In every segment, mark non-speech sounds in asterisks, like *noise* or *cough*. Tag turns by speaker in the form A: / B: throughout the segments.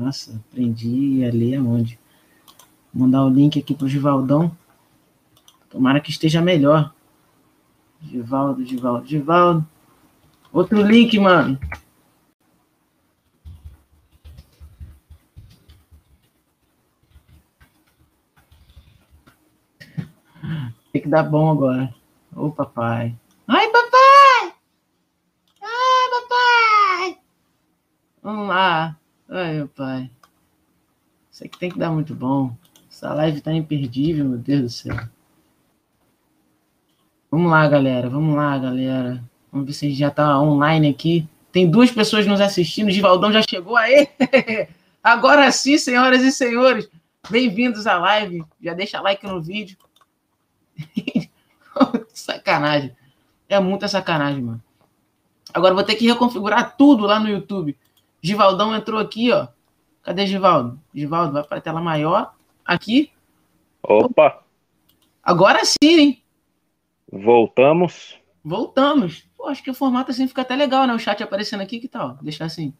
A: Nossa, aprendi a ler aonde? Vou mandar o link aqui pro Givaldão. Tomara que esteja melhor. Givaldo, Givaldo, Givaldo. Outro link, mano. Tem que dar bom agora. Ô, papai. Ai, papai! Ai, papai! Vamos lá. Ai, meu pai. Isso aqui tem que dar muito bom. Essa live tá imperdível, meu Deus do céu. Vamos lá, galera. Vamos lá, galera. Vamos ver se a gente já tá online aqui. Tem duas pessoas nos assistindo. O Givaldão já chegou aí. *laughs* Agora sim, senhoras e senhores. Bem-vindos à live. Já deixa like no vídeo. *laughs* sacanagem. É muita sacanagem, mano. Agora vou ter que reconfigurar tudo lá no YouTube. Givaldão entrou aqui, ó. Cadê Givaldo? Givaldo, vai para a tela maior. Aqui.
B: Opa!
A: Agora sim, hein?
B: Voltamos.
A: Voltamos. Pô, acho que o formato assim fica até legal, né? O chat aparecendo aqui, que tal? Deixar assim.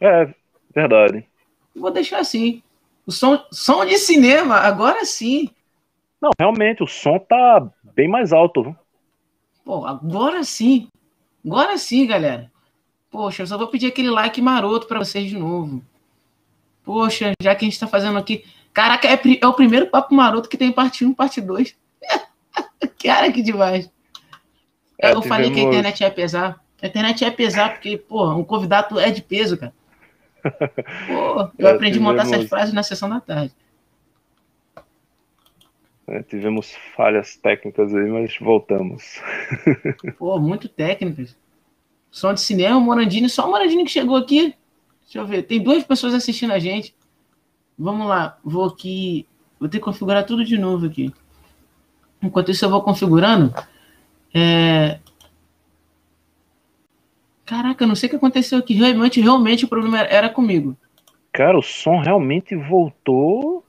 B: É, verdade.
A: Vou deixar assim. O som, som de cinema, agora sim.
B: Não, realmente, o som tá bem mais alto. Viu?
A: Pô, agora sim. Agora sim, galera. Poxa, eu só vou pedir aquele like maroto para vocês de novo. Poxa, já que a gente tá fazendo aqui. Caraca, é, é o primeiro papo maroto que tem parte 1, parte 2. *laughs* Cara, que demais. É, eu falei que a internet ia pesar. A internet ia pesar porque, pô, um convidado é de peso, cara. *laughs* Pô, eu é, aprendi a montar essas frases na sessão da tarde.
B: É, tivemos falhas técnicas aí, mas voltamos. *laughs*
A: Pô, muito técnicas. Som de cinema, Morandini, só o Morandini que chegou aqui. Deixa eu ver, tem duas pessoas assistindo a gente. Vamos lá, vou aqui, vou ter que configurar tudo de novo aqui. Enquanto isso eu vou configurando. É... Caraca, não sei o que aconteceu aqui. Realmente, realmente o problema era comigo.
B: Cara, o som realmente voltou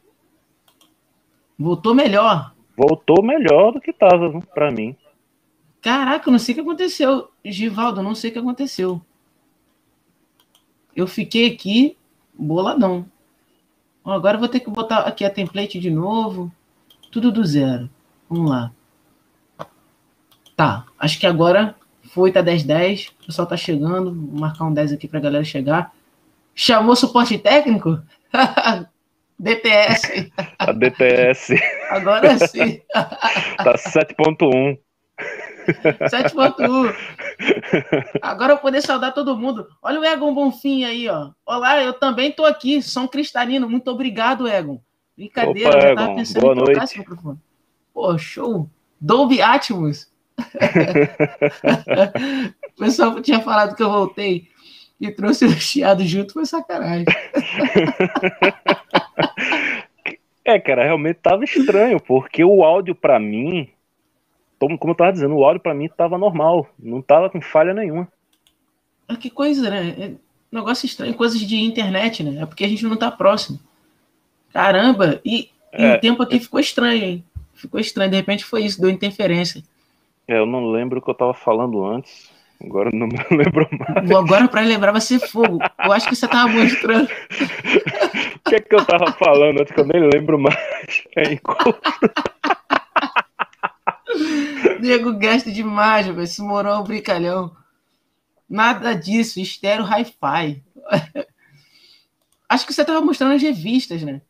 A: Voltou melhor.
B: Voltou melhor do que tava para mim.
A: Caraca, eu não sei o que aconteceu. Givaldo, não sei o que aconteceu. Eu fiquei aqui boladão. Agora eu vou ter que botar aqui a template de novo. Tudo do zero. Vamos lá. Tá, acho que agora foi, tá 10 10. O pessoal tá chegando. Vou marcar um 10 aqui pra galera chegar. Chamou suporte técnico? *laughs* DTS.
B: A DTS.
A: Agora sim. *laughs*
B: Tá 7.1. *laughs*
A: 7.1. Agora eu vou poder saudar todo mundo. Olha o Egon Bonfim aí, ó. Olá, eu também tô aqui. Som cristalino. Muito obrigado, Egon. Brincadeira,
B: Opa, já tava pensando Boa em trocar esse microfone.
A: Pô, show. Dolby Atmos. *laughs* o pessoal tinha falado que eu voltei e trouxe o chiado junto, foi sacanagem. *laughs*
B: é, cara, realmente tava estranho, porque o áudio para mim, como eu tava dizendo, o áudio para mim tava normal, não tava com falha nenhuma.
A: Ah, que coisa, né? É negócio estranho, coisas de internet, né? É porque a gente não tá próximo. Caramba, e, e é, o tempo aqui é... ficou estranho, hein? Ficou estranho, de repente foi isso, deu interferência.
B: É, eu não lembro o que eu tava falando antes. Agora não *laughs* me lembro mais.
A: Agora para lembrar vai ser fogo. Eu acho que você tava mostrando. *laughs*
B: O que é que eu tava falando antes que eu nem lembro mais? É encosto. *laughs* *laughs*
A: Nego gasta demais, velho. Esse morou é brincalhão. Nada disso. Estéreo hi-fi. *laughs* Acho que você tava mostrando as revistas, né?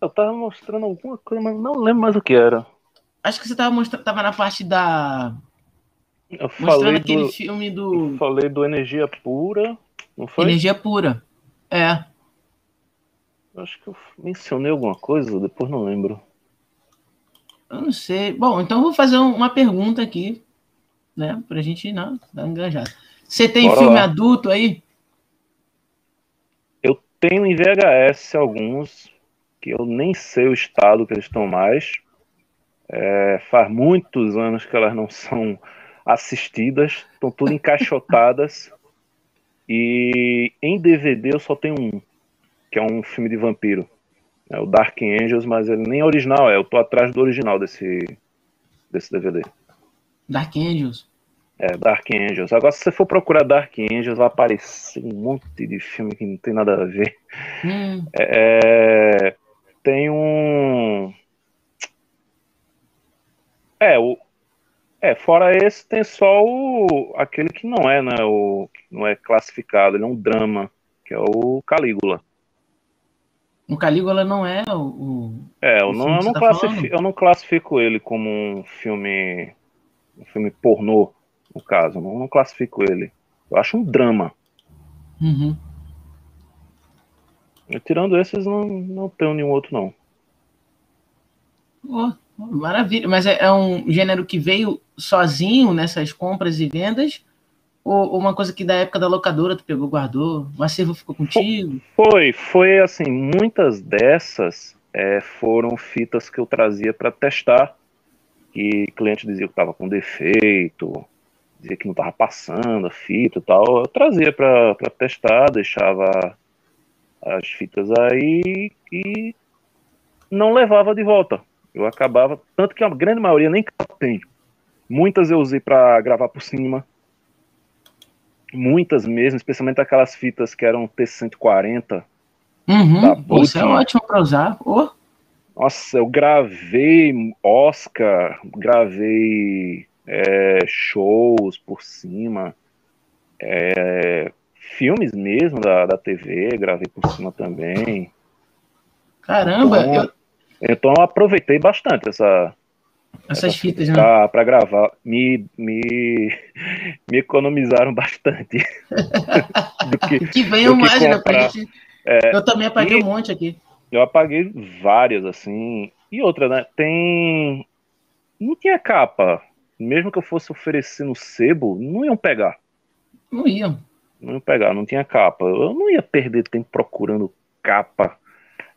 B: Eu tava mostrando alguma coisa, mas não lembro mais o que era.
A: Acho que você tava mostrando, tava na parte da
B: eu falei aquele do, filme do. falei do Energia Pura, não foi?
A: Energia Pura. É.
B: Acho que eu mencionei alguma coisa, depois não lembro.
A: Eu não sei. Bom, então eu vou fazer uma pergunta aqui, né? Pra gente não dar enganjado. Você tem Bora filme lá. adulto aí?
B: Eu tenho em VHS alguns, que eu nem sei o estado que eles estão mais. É, faz muitos anos que elas não são assistidas, estão tudo encaixotadas. *laughs* e em DVD eu só tenho um, que é um filme de vampiro. É o Dark Angels, mas ele nem é original, é. Eu tô atrás do original desse, desse DVD.
A: Dark Angels?
B: É, Dark Angels. Agora, se você for procurar Dark Angels, vai aparecer um monte de filme que não tem nada a ver. Hum. É, tem um. É, o. É, fora esse, tem só o. aquele que não é, né? O, não é classificado, ele é um drama, que é o Calígula.
A: O Calígula não é o. o
B: é, eu, o não, eu, não tá classifico, eu não classifico ele como um filme. um filme pornô no caso. Não, não classifico ele. Eu acho um drama.
A: Uhum.
B: tirando esses, não, não tenho nenhum outro, não.
A: Oh, maravilha. Mas é, é, um gênero que veio sozinho nessas compras e vendas? Ou, ou, uma coisa que da época da locadora tu pegou, guardou? O acervo ficou contigo?
B: Foi, foi assim. Muitas dessas é, foram fitas que eu trazia para testar. Que cliente dizia que estava com defeito, dizia que não estava passando a fita e tal, eu trazia para testar, deixava as fitas aí e não levava de volta. Eu acabava, tanto que a grande maioria nem tem. Muitas eu usei para gravar por cima. Muitas mesmo, especialmente aquelas fitas que eram T140.
A: Uhum, isso é ótimo para usar. Oh.
B: Nossa, eu gravei Oscar, gravei é, shows por cima, é, filmes mesmo da, da TV, gravei por cima também.
A: Caramba!
B: Então eu, então eu aproveitei bastante essa,
A: essas fitas, né?
B: Para gravar. Me, me, me economizaram bastante. *laughs*
A: do que, que venham mais, né? Pra gente... É, eu também apaguei um monte aqui.
B: Eu apaguei várias, assim. E outra, né? Tem. Não tinha capa mesmo que eu fosse oferecer no sebo, não iam pegar.
A: Não iam.
B: Não iam pegar, não tinha capa. Eu não ia perder tempo procurando capa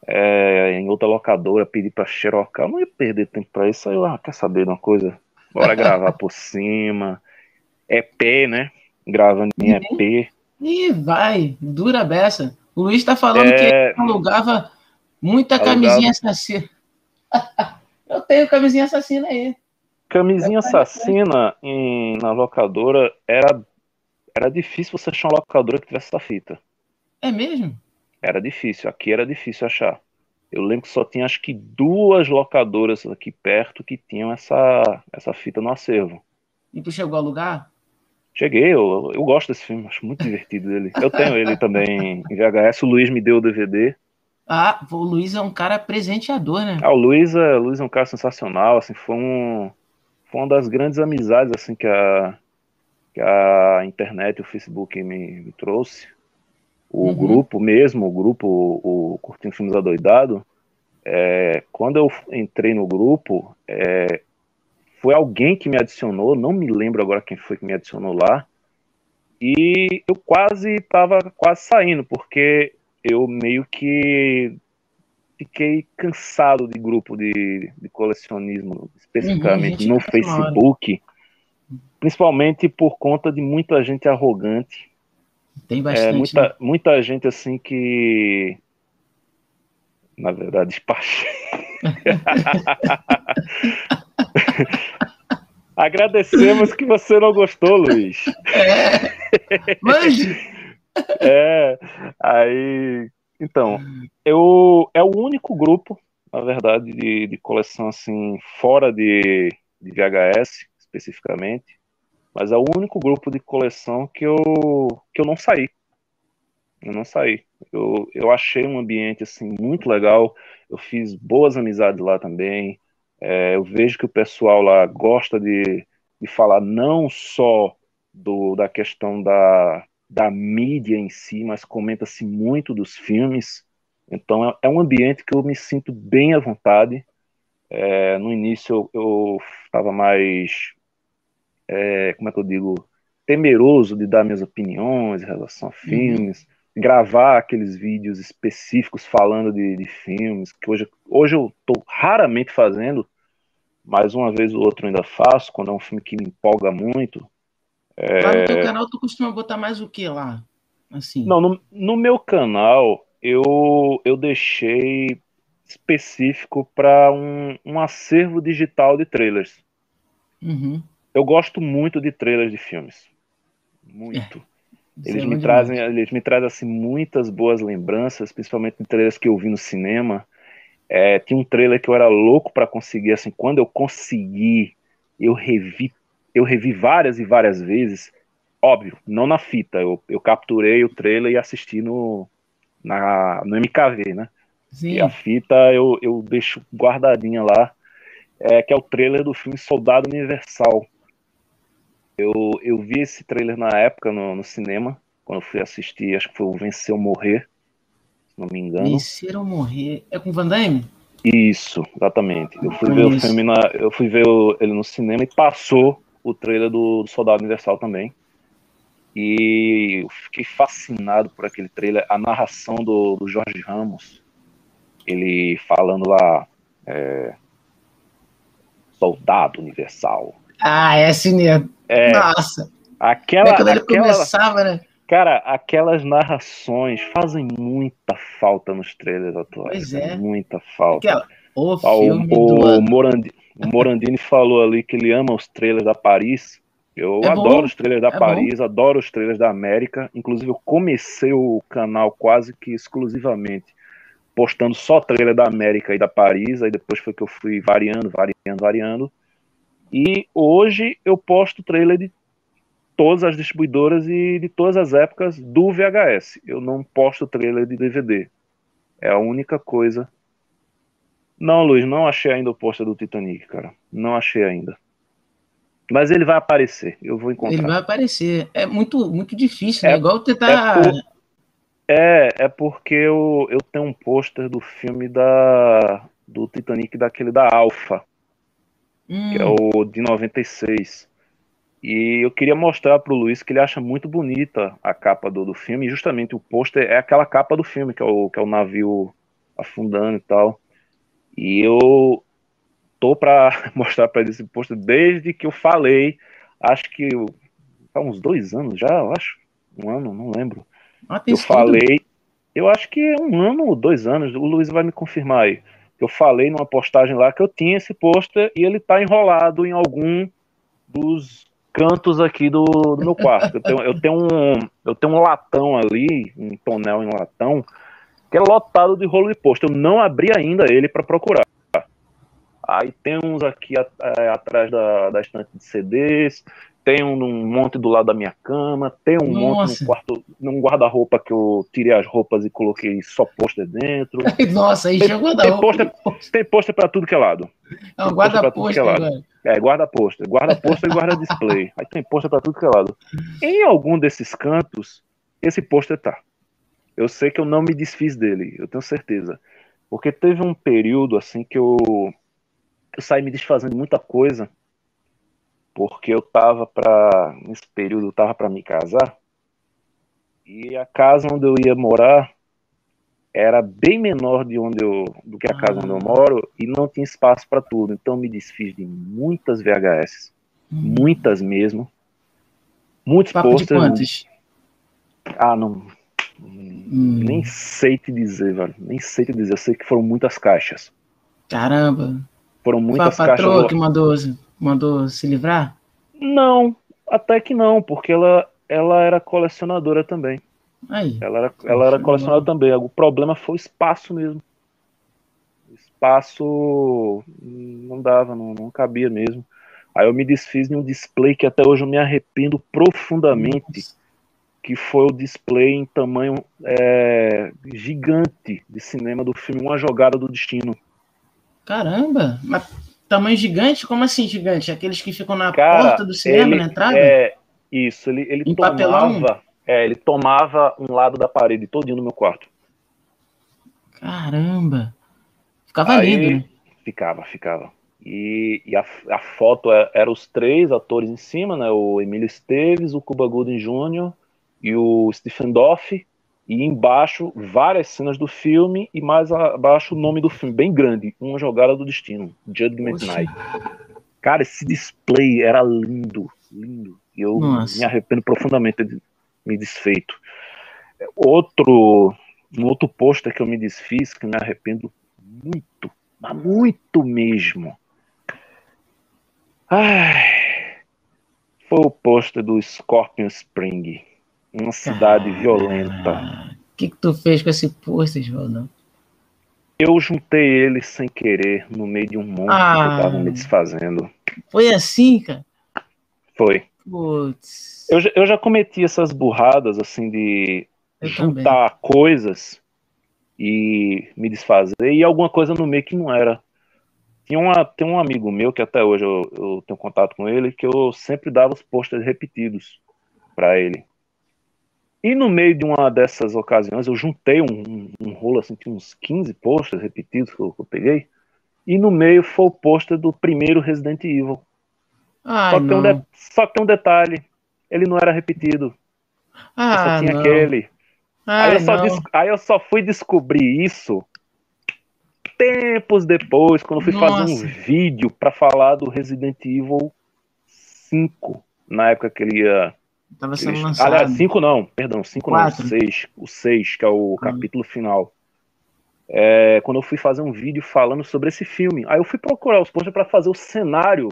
B: é, em outra locadora, pedir pra xerocar. Eu não ia perder tempo pra isso. Aí eu, ah, quer saber de uma coisa? Bora gravar por *laughs* cima. EP, né? Gravando em EP.
A: E vai, dura beça. O Luiz tá falando é... que alugava muita alugava... camisinha assassina. *laughs* eu tenho camisinha assassina aí.
B: Camisinha assassina em, na locadora era, era difícil você achar uma locadora que tivesse essa fita.
A: É mesmo?
B: Era difícil, aqui era difícil achar. Eu lembro que só tinha acho que duas locadoras aqui perto que tinham essa, essa fita no acervo.
A: E tu chegou a alugar?
B: Cheguei, eu, eu gosto desse filme, acho muito divertido ele. Eu tenho ele também em VHS, o Luiz me deu o DVD.
A: Ah, o Luiz é um cara presenteador, né?
B: Ah, o Luiz é, o Luiz é um cara sensacional, assim, foi um foi uma das grandes amizades assim que a, que a internet, o Facebook me, me trouxe. O uhum. grupo mesmo, o grupo, o, o Curtindo Filmes Adoidado, é, quando eu entrei no grupo, é, foi alguém que me adicionou, não me lembro agora quem foi que me adicionou lá, e eu quase estava quase saindo, porque eu meio que fiquei cansado de grupo de, de colecionismo, especificamente uhum, no Facebook, principalmente por conta de muita gente arrogante.
A: Tem é, bastante.
B: É, muita, né? muita gente assim que. Na verdade, despacha. *laughs* Agradecemos que você não gostou, Luiz.
A: É. Mas... *laughs*
B: é, aí então, eu é o único grupo, na verdade, de, de coleção assim fora de, de VHS especificamente, mas é o único grupo de coleção que eu que eu não saí. Eu não saí. Eu, eu achei um ambiente assim muito legal. Eu fiz boas amizades lá também. É, eu vejo que o pessoal lá gosta de, de falar não só do, da questão da, da mídia em si, mas comenta-se muito dos filmes. Então é, é, um ambiente que eu me sinto bem à vontade. É, no início eu estava mais, é, como é que eu digo, temeroso de dar minhas opiniões em relação a uhum. filmes, uhum. gravar aqueles vídeos específicos falando de, de filmes, que hoje, hoje eu estou raramente fazendo, mas uma vez ou outra eu ainda faço, quando é um filme que me empolga muito.
A: É... Lá no teu canal tu costuma botar mais o que lá? Assim.
B: Não, no, no meu canal eu, eu deixei específico para um, um acervo digital de trailers.
A: Uhum.
B: Eu gosto muito de trailers de filmes. Muito.
A: É,
B: Eles
A: é
B: me trazem, eles me trazem assim muitas boas lembranças, principalmente de trailers que eu vi no cinema. É, tinha um trailer que eu era louco para conseguir, assim, quando eu consegui, eu revi, eu revi várias e várias vezes. Óbvio, não na fita, eu, eu capturei o trailer e assisti no, na, no MKV, né?
A: Sim.
B: E a fita eu, eu deixo guardadinha lá, é, que é o trailer do filme Soldado Universal. Eu, eu vi esse trailer na época no, no cinema, quando eu fui assistir, acho que foi o Vencer ou Morrer, se não me engano.
A: Vencer ou morrer. É com Van Damme?
B: Isso, exatamente. Eu fui ver o filme na, eu fui ver o- ele no cinema e passou o trailer do, do Soldado Universal também. E eu fiquei fascinado por aquele trailer, a narração do, do Jorge Ramos, ele falando lá, é, Soldado Universal.
A: Ah, é assim mesmo.
B: É,
A: Nossa.
B: aquela,
A: é quando ele
B: aquela,
A: começava, né?
B: cara, aquelas narrações fazem muita falta nos trailers atuais.
A: Pois é.
B: Muita falta.
A: Aquela, o
B: Ah, o, o. Morandi- o Morandini falou ali que ele ama os trailers da Paris. Eu
A: É
B: adoro
A: bom,
B: os trailers da
A: é
B: Paris, adoro os trailers da América. Inclusive, eu comecei o canal quase que exclusivamente postando só trailer da América e da Paris. Aí depois foi que eu fui variando, variando, variando. E hoje eu posto trailer de todas as distribuidoras e de todas as épocas do VHS. Eu não posto trailer de DVD. É a única coisa não, Luiz, não achei ainda o pôster do Titanic, cara. Não achei ainda. Mas ele vai aparecer, eu vou encontrar.
A: Ele vai aparecer. É muito, muito difícil, né?
B: É-
A: Igual tentar.
B: é por- É, é porque eu, eu tenho um pôster do filme da do Titanic daquele da Alpha,
A: Hum,
B: que é o de 96. E eu queria mostrar pro Luiz que ele acha muito bonita a capa do, do filme, e justamente o pôster é aquela capa do filme, que é o, que é o navio afundando e tal. E eu tô pra *laughs* mostrar pra ele esse pôster desde que eu falei, acho que há uns dois anos já, eu acho. Um ano, não lembro.
A: tem
B: Eu falei, eu acho que é um ano ou dois anos, o Luiz vai me confirmar aí. Eu falei numa postagem lá que eu tinha esse pôster e ele tá enrolado em algum dos cantos aqui do, do meu quarto. Eu tenho, eu, tenho um, eu tenho um latão ali, um tonel em latão, que é lotado de rolo de pôster. Eu não abri ainda ele para procurar. Aí tem uns aqui é, atrás da, da estante de CDs, tem um, um monte do lado da minha cama, tem um monte
A: Nossa.
B: no quarto, num guarda-roupa que eu tirei as roupas e coloquei só pôster dentro. *laughs*
A: Nossa, aí
B: Tem-
A: chegou
B: tem
A: da
B: pôster- Tem pôster pra tudo que é lado.
A: É um
B: tem pôster pra tudo
A: guarda-posto
B: que é. É, guarda pôster, guarda pôster e guarda display. Aí tem pôster pra tudo que é lado. Em algum desses cantos, esse pôster tá. Eu sei que eu não me desfiz dele, eu tenho certeza. Porque teve um período assim que eu, eu saí me desfazendo de muita coisa. Porque eu tava pra. Nesse período eu tava pra me casar. E a casa onde eu ia morar era bem menor de onde eu, do que a casa
A: Ah.
B: onde eu moro e não tinha espaço para tudo. Então me desfiz de muitas VHS,
A: Hum.
B: muitas mesmo. Muitos
A: Papo de
B: posters.
A: quantos?
B: Ah, não.
A: Hum.
B: Nem sei te dizer, velho. Nem sei te dizer. Eu sei que foram muitas caixas.
A: Caramba.
B: Foram muitas
A: patroa
B: caixas.
A: que mandou, mandou se livrar?
B: Não, até que não, porque ela, ela era colecionadora também.
A: Aí.
B: Ela era, ela era colecionadora também. O problema foi o espaço mesmo. O espaço não dava, não, não cabia mesmo. Aí eu me desfiz de um display que até hoje eu me arrependo profundamente,
A: Nossa.
B: que foi o display em tamanho é, gigante de cinema do filme Uma Jogada do Destino.
A: Caramba. Mas tamanho gigante? Como assim gigante? Aqueles que ficam na
B: Cara,
A: porta do cinema,
B: ele-
A: na entrada?
B: É, isso, ele, ele
A: Em papelão?
B: tomava. É, ele tomava um lado da parede todinho no meu quarto.
A: Caramba. Ficava
B: Aí-
A: lindo, né?
B: Ficava, ficava. E, e a, a foto é- era os três atores em cima, né? O Emílio Esteves, o Cuba Gooding Jr. e o Stephen Doff. E embaixo várias cenas do filme e mais abaixo o nome do filme, bem grande, Uma Jogada do Destino, Judgment
A: Poxa.
B: Night. Cara, esse display era lindo, lindo. E eu
A: Nossa.
B: me arrependo profundamente de me desfeito. Outro, um outro pôster que eu me desfiz, que me arrependo muito, mas muito mesmo. Ai, foi o pôster do Scorpion Spring. Uma cidade violenta.
A: O que, que tu fez com esse pôster, João?
B: Eu juntei ele sem querer no meio de um monte
A: Ah.
B: que eu tava me desfazendo.
A: Foi assim, cara?
B: Foi.
A: Putz.
B: Eu, já- eu já cometi essas burradas, assim, de
A: Eu também.
B: juntar coisas e me desfazer, e alguma coisa no meio que não era. Tinha uma, tem um amigo meu que até hoje eu, eu tenho contato com ele, que eu sempre dava os posters repetidos para ele. E no meio de uma dessas ocasiões, eu juntei um, um, um rolo, assim, tinha uns 15 posters repetidos que eu, que eu peguei, e no meio foi o pôster do primeiro Resident Evil.
A: Ai,
B: Só que, tem um de- só que tem um detalhe, ele não era repetido,
A: Ah,
B: só tinha
A: não.
B: aquele.
A: Ai,
B: Aí eu, só des- aí eu só fui descobrir isso tempos depois, quando eu fui fazer um
A: Nossa.
B: vídeo pra falar do Resident Evil 5, na época que ele ia.
A: Tava sendo
B: ele-
A: lançado.
B: Aliás, 5 não, perdão, 5 não,
A: Quatro.
B: 6. O 6, que é o
A: Ah.
B: capítulo final. É, quando eu fui fazer um vídeo falando sobre esse filme. Aí eu fui procurar os posters pra fazer o cenário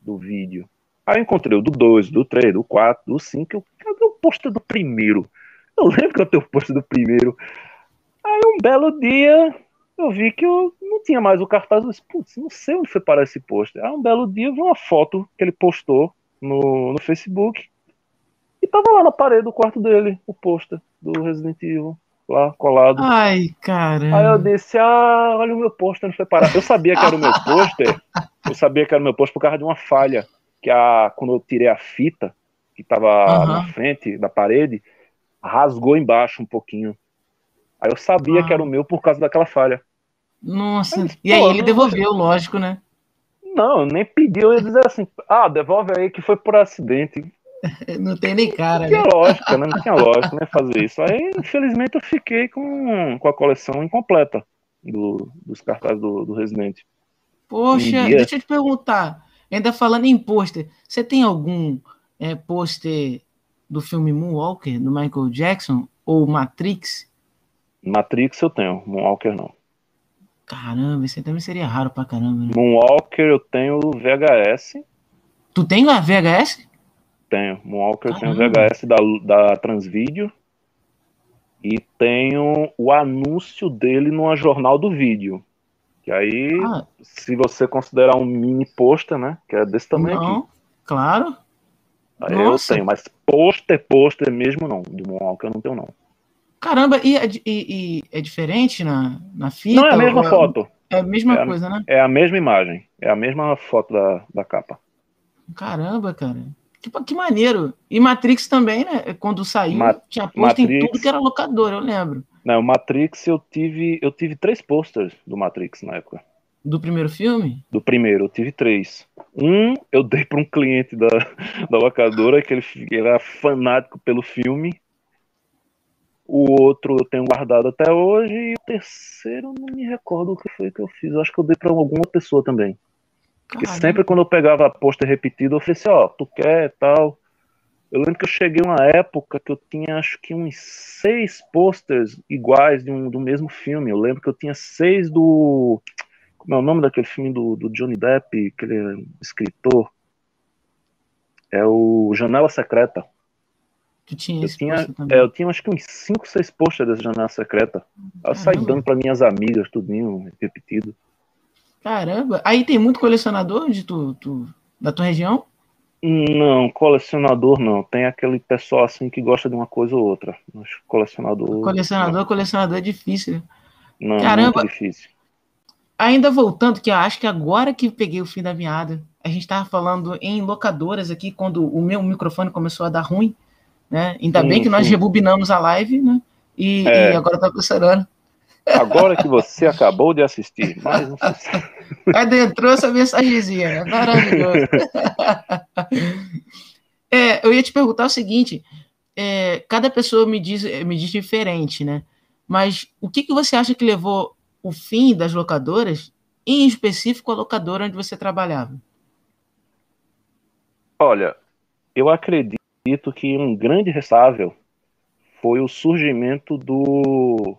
B: do vídeo. Aí eu encontrei o do 2, do 3, do 4, do 5. Eu, cadê o pôster do primeiro? Eu lembro que eu tenho o pôster do primeiro. Aí um belo dia eu vi que eu não tinha mais o cartaz. Eu disse, putz, não sei onde foi parar esse pôster. Aí um belo dia eu vi uma foto que ele postou no, no Facebook. Tava lá na parede do quarto dele, o pôster do Resident Evil, lá colado.
A: Ai, caramba.
B: Aí eu disse, ah, olha o meu pôster, onde foi parar. Eu sabia que era o meu *laughs* pôster, eu sabia que era o meu pôster por causa de uma falha, que a, quando eu tirei a fita, que tava
A: Aham.
B: na frente da parede, rasgou embaixo um pouquinho. Aí eu sabia
A: Ah.
B: que era o meu por causa daquela falha.
A: Nossa.
B: Mas,
A: E aí ele
B: não-
A: devolveu, lógico, né?
B: Não, eu nem pedi, eu ia dizer assim, ah, devolve aí que foi por acidente. *laughs*
A: Não tem nem cara,
B: Não
A: né?
B: tinha lógica, né? Não tinha lógica, né? Fazer isso. Aí, infelizmente, eu fiquei com, com a coleção incompleta do, dos cartazes do, do Resident.
A: Poxa,
B: dia-
A: deixa eu te perguntar. Ainda falando em pôster, você tem algum é, pôster do filme Moonwalker, do Michael Jackson, ou Matrix?
B: Matrix eu tenho, Moonwalker não.
A: Caramba, esse também seria raro pra caramba, né?
B: Moonwalker eu tenho VHS.
A: Tu tem a VHS?
B: Tenho. Moonwalker eu tenho
A: Caramba.
B: VHS da, da Transvídeo. E tenho o anúncio dele numa jornal do vídeo. Que aí,
A: Ah,
B: se você considerar um mini pôster, né? Que é desse tamanho aqui.
A: não, claro.
B: Aí
A: Nossa.
B: eu tenho, mas pôster, pôster mesmo não. Do Moonwalker eu não tenho, não.
A: Caramba, e, é e- e é diferente na, na fita?
B: Não é a mesma
A: ou
B: foto.
A: É a mesma
B: É a-
A: coisa, né?
B: É a mesma imagem. É a mesma foto da, da capa.
A: Caramba, cara. Que, que maneiro. E Matrix também, né? Quando saiu,
B: Ma-
A: tinha posto em
B: Matrix.
A: tudo que era locador, eu lembro.
B: Não, o Matrix eu tive. Eu tive três posters do Matrix na época.
A: Do primeiro filme?
B: Do primeiro, eu tive três. Um eu dei para um cliente da, da locadora, que ele, ele era fanático pelo filme. O outro eu tenho guardado até hoje. E o terceiro eu não me recordo o que foi que eu fiz. Eu acho que eu dei para alguma pessoa também. Porque
A: Caramba.
B: sempre quando eu pegava pôster repetido, eu falei assim, ó, tu quer tal. Eu lembro que eu cheguei uma época que eu tinha acho que uns seis posters iguais de um, do mesmo filme. Eu lembro que eu tinha seis do. Como é o nome daquele filme do, do Johnny Depp, que ele é escritor? É o Janela Secreta.
A: Tu tinha
B: Eu tinha, é, eu tinha acho que uns cinco, seis posters dessa Janela Secreta. Eu saí dando para minhas amigas, tudinho, repetido.
A: Caramba. Aí tem muito colecionador de tu, tu- da tua região?
B: Não, colecionador não. Tem aquele pessoal assim que gosta de uma coisa ou outra. Mas colecionador.
A: Colecionador, colecionador é difícil. né?
B: Não,
A: Caramba.
B: muito difícil.
A: Ainda voltando, que eu acho que agora que peguei o fim da meada, a gente estava falando em locadoras aqui, quando o meu microfone começou a dar ruim, né? Ainda
B: Sim,
A: bem que nós
B: sim.
A: rebobinamos a live, né? E,
B: É.
A: e agora tá funcionando.
B: Agora que você acabou de assistir, não sei.
A: Adentrou essa mensagenzinha, é maravilhoso. É, eu ia te perguntar o seguinte: é, cada pessoa me diz, me diz diferente, né? Mas o que, que você acha que levou o fim das locadoras, em específico a locadora onde você trabalhava?
B: Olha, eu acredito que um grande responsável foi o surgimento do,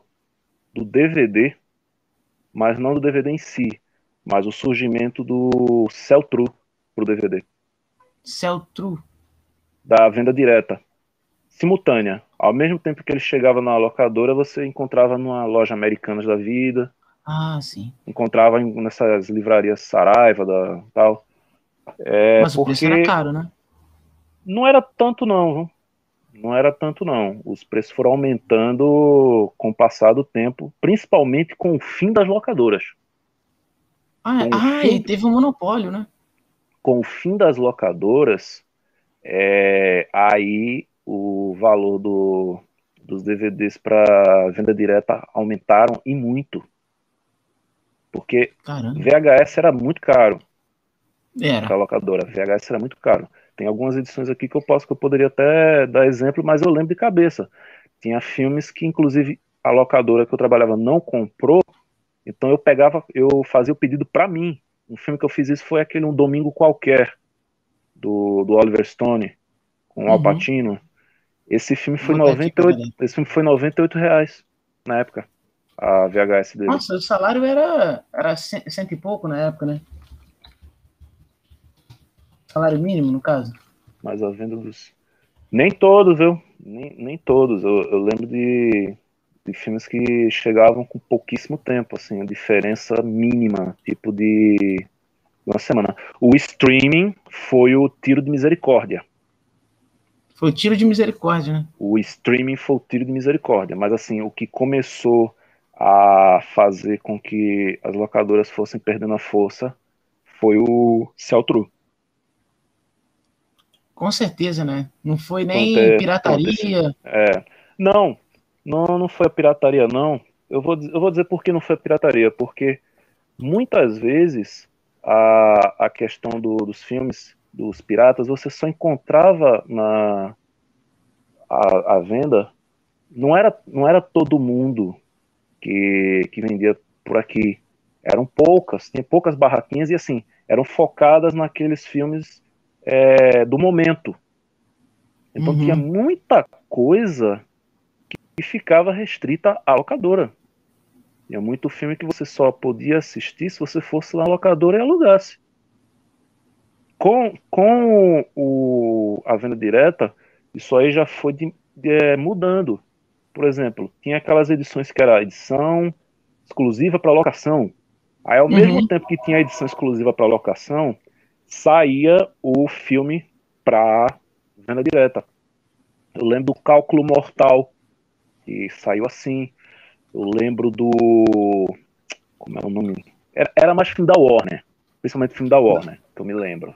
B: do DVD, mas não do DVD em si, mas o surgimento do Celtru pro DVD.
A: Cell True.
B: da venda direta, simultânea. Ao mesmo tempo que ele chegava na locadora, você encontrava numa loja Americanas da vida.
A: Ah, sim.
B: Encontrava nessas livrarias Saraiva da tal.
A: É, Mas o preço era caro, né?
B: Não era tanto não, não era tanto não. Os preços foram aumentando com o passar do tempo, principalmente com o fim das locadoras.
A: Ah, ah fim... e teve um monopólio, né?
B: Com o fim das locadoras, é, aí o valor do, dos DVDs para venda direta aumentaram e muito. Porque Caramba. VHS era muito caro.
A: Era.
B: A locadora. VHS era muito caro. Tem algumas edições aqui que eu posso que eu poderia até dar exemplo, mas eu lembro de cabeça. Tinha filmes que, inclusive, a locadora que eu trabalhava não comprou, então eu pegava, eu fazia o pedido para mim. Um filme que eu fiz isso foi aquele Um Domingo Qualquer, do, do Oliver Stone, com o uhum. Al Pacino. Esse filme foi 98, esse filme foi 98 reais na época, a VHS dele.
A: Nossa, o salário era, era cento e pouco na época, né? Salário mínimo, no caso?
B: Mas a venda dos. Nem todos, viu? Nem, nem todos. Eu, eu lembro de, de filmes que chegavam com pouquíssimo tempo, assim, a diferença mínima, tipo de uma semana. O streaming foi o tiro de misericórdia.
A: Foi o tiro de misericórdia, né?
B: O streaming foi o tiro de misericórdia, mas assim, o que começou a fazer com que as locadoras fossem perdendo a força foi o Cell True.
A: Com certeza, né? Não foi nem pirataria.
B: É. Não, não, não foi a pirataria, não. Eu vou, eu vou dizer por que não foi a pirataria, porque muitas vezes a, a questão do, dos filmes dos piratas você só encontrava na a, a venda não era não era todo mundo que, que vendia por aqui eram poucas tinha poucas barraquinhas e assim eram focadas naqueles filmes é, do momento. Então uhum. tinha muita coisa que ficava restrita à locadora. Tinha muito filme que você só podia assistir se você fosse lá na locadora e alugasse. Com, com o, a venda direta, isso aí já foi de, de, é, mudando. Por exemplo, tinha aquelas edições que era edição exclusiva para locação. Aí, ao uhum. mesmo tempo que tinha a edição exclusiva para locação, saía o filme para venda direta. Eu lembro do Cálculo Mortal, que saiu assim. Eu lembro do. Como é o nome? Era, era mais filme da Warner, principalmente filme da Warner, que eu me lembro.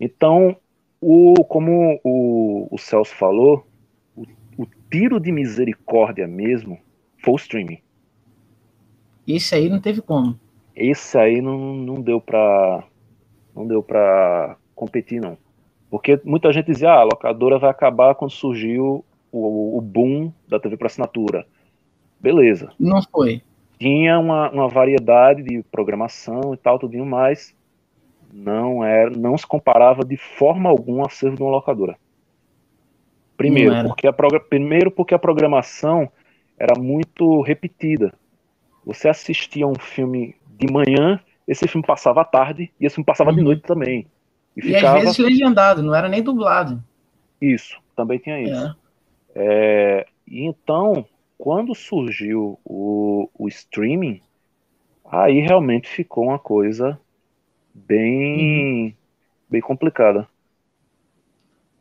B: Então, o, como o, o Celso falou, o, o tiro de misericórdia mesmo foi o streaming.
A: Esse aí não teve como.
B: Esse aí não, não deu para não deu para competir, não. Porque muita gente dizia, ah, a locadora vai acabar quando surgiu o, o boom da TV para assinatura. Beleza.
A: Não foi.
B: Tinha uma, uma variedade de programação e tal, tudo mais. Não era, não se comparava de forma alguma ao acervo de uma locadora. Primeiro porque, a, primeiro porque a programação era muito repetida. Você assistia um filme de manhã esse filme passava à tarde e esse filme passava uhum. de noite também.
A: E, e ficava... às vezes legendado, não era nem dublado.
B: Isso, também tinha isso. É. É, e então, quando surgiu o, o streaming, aí realmente ficou uma coisa bem, uhum. bem complicada.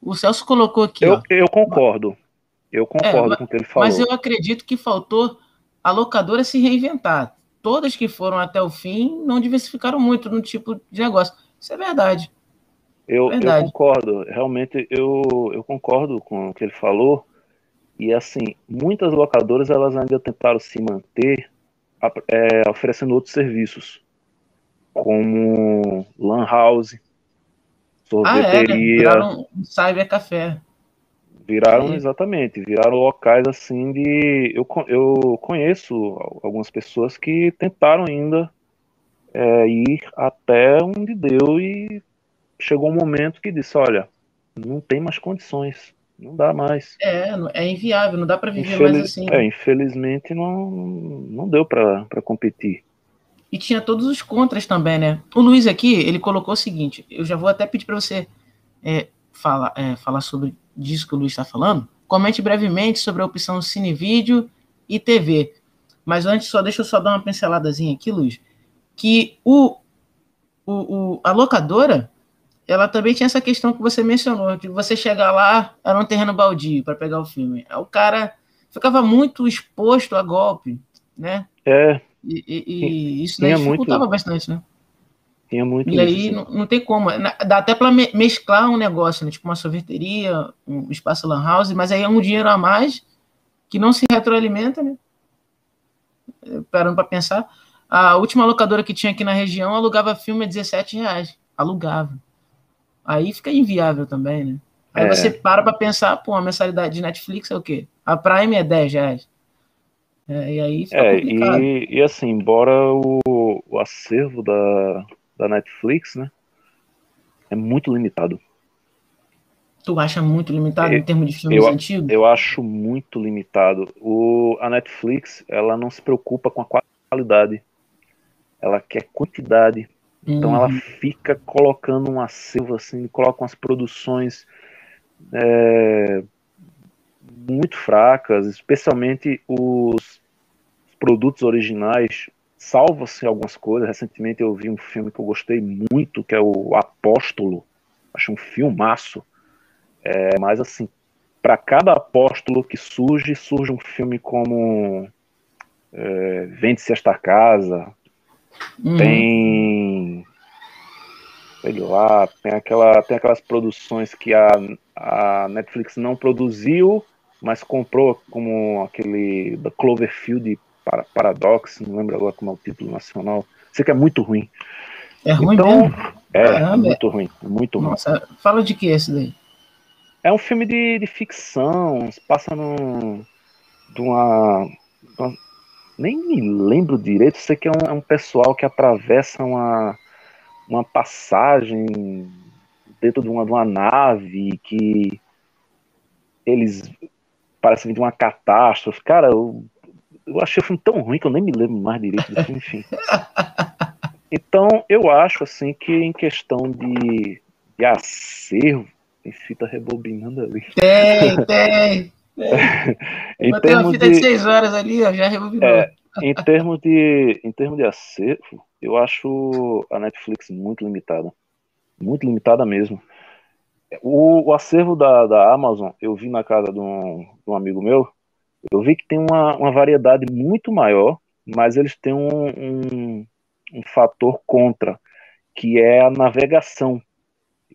A: O Celso colocou aqui.
B: Eu, eu concordo. Eu concordo é, com o que ele falou.
A: Mas eu acredito que faltou a locadora se reinventar todas que foram até o fim não diversificaram muito no tipo de negócio. Isso é verdade.
B: Eu, verdade. eu concordo, realmente eu, eu concordo com o que ele falou. E assim, muitas locadoras elas ainda tentaram se manter é, oferecendo outros serviços, como lan house, sorveteria,
A: ah, é, um cyber café.
B: Viraram, exatamente, viraram locais assim de. Eu, eu conheço algumas pessoas que tentaram ainda é, ir até onde deu e chegou um momento que disse: olha, não tem mais condições, não dá mais.
A: É, é inviável, não dá para viver Infeliz, mais assim.
B: É, infelizmente não, não deu para competir.
A: E tinha todos os contras também, né? O Luiz aqui, ele colocou o seguinte: eu já vou até pedir para você é, falar, é, falar sobre disso que o Luiz está falando, comente brevemente sobre a opção Cine Vídeo e TV. Mas antes, só deixa eu só dar uma pinceladazinha aqui, Luiz, que o, o, o, a locadora, ela também tinha essa questão que você mencionou, de você chegar lá, era um terreno baldio para pegar o filme. O cara ficava muito exposto a golpe, né?
B: É.
A: E, e, e isso daí dificultava muito, bastante, né?
B: Tinha muito
A: E aí não, não, tem como. Dá até para me, mesclar um negócio, né? Tipo uma sorveteria, um espaço lan house, mas aí é um dinheiro a mais que não se retroalimenta, né? Parando para pensar. A última locadora que tinha aqui na região alugava filme a 17 reais. Alugava. Aí fica inviável também, né? Aí é. você para para pensar, pô, a mensalidade de Netflix é o quê? A Prime é 10 reais. É, e aí fica
B: é, complicado. E, e assim, embora o, o acervo da, da Netflix, né, é muito limitado.
A: Tu acha muito limitado eu, em termos de filmes
B: eu,
A: antigos?
B: Eu acho muito limitado. O, a Netflix, ela não se preocupa com a qualidade. Ela quer quantidade. Então ela uhum. fica colocando um acervo assim, coloca umas produções é, muito fracas, especialmente os produtos originais. Salva-se algumas coisas. Recentemente eu vi um filme que eu gostei muito, que é o Apóstolo. Acho um filmaço. É, mas assim, para cada apóstolo que surge, surge um filme como é, Vende-se esta casa, Uhum. Tem. Sei lá, tem, aquela, tem aquelas produções que a, a Netflix não produziu, mas comprou, como aquele da Cloverfield Paradox, não lembro agora como é o título nacional. Sei que é muito ruim.
A: É ruim então, mesmo?
B: É, é muito ruim, muito ruim.
A: Nossa, fala de que esse daí?
B: É um filme de, de ficção, passa num, de uma, de uma nem me lembro direito, sei que é um, é um pessoal que atravessa uma, uma passagem dentro de uma, de uma nave que eles parecem de uma catástrofe. Cara, eu, eu achei o filme tão ruim que eu nem me lembro mais direito do filme, enfim. Então, eu acho assim que em questão de, de acervo, tem fita rebobinando ali.
A: Tem, tem. *laughs* em Botei uma fita de, de seis horas ali, ó, já rebobinou. É,
B: em termos de em termos de acervo, eu acho a Netflix muito limitada, muito limitada mesmo. O, o acervo da, da Amazon, eu vi na casa de um, de um amigo meu, eu vi que tem uma, uma variedade muito maior, mas eles têm um, um, um fator contra, que é a navegação.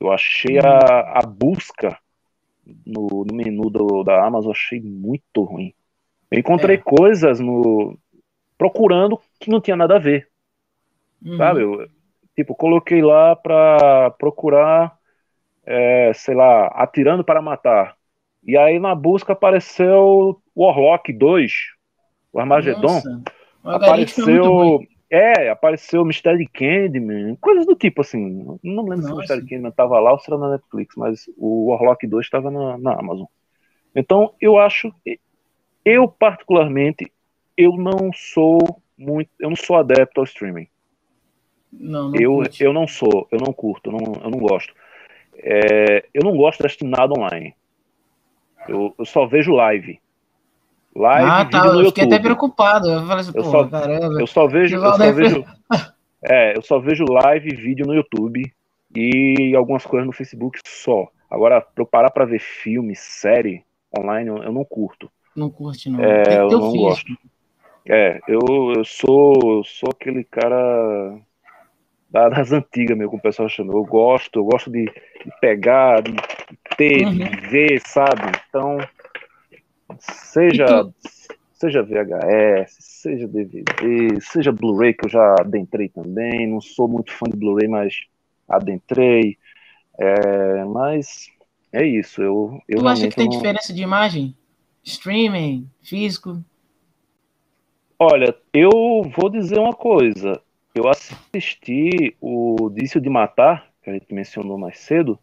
B: Eu achei a, a busca no, no menu do, da Amazon, achei muito ruim. Eu encontrei é. coisas no, procurando que não tinha nada a ver. Uhum. Sabe? Eu, tipo, coloquei lá para procurar, é, sei lá, atirando para matar. E aí na busca apareceu o Warlock 2, o Armagedon. apareceu. É, apareceu o Mystery Candyman, coisas do tipo assim. Não lembro Nossa. se o Mystery Candyman estava lá ou se era na Netflix, mas o Warlock 2 estava na, na Amazon. Então, eu acho. Eu, particularmente, eu não sou muito, eu não sou adepto ao streaming.
A: Não, não
B: eu, eu não sou, eu não curto, eu não, eu não gosto. É, eu não gosto de assistir nada online. Eu, eu só vejo live. Live ah, tá.
A: eu fiquei até preocupado. Eu falei assim,
B: eu só, caramba. Eu só vejo, eu só vejo, *laughs* é, eu só vejo live e vídeo no YouTube e algumas coisas no Facebook só. Agora, para eu parar para ver filme, série online, eu, eu não curto.
A: Não curte, não.
B: É, eu não gosto. É, eu, eu sou, sou aquele cara das antigas, meu, como o pessoal chama. Eu gosto, eu gosto de, de pegar, de ter, uhum. ver, sabe? Então, seja, seja VHS, seja DVD, seja Blu-ray, que eu já adentrei também. Não sou muito fã de Blu-ray, mas adentrei. É, mas é isso. Eu, eu
A: tu acha que tem não... diferença de imagem? Streaming, físico?
B: Olha, eu vou dizer uma coisa. Eu assisti o Difícil de Matar, que a gente mencionou mais cedo.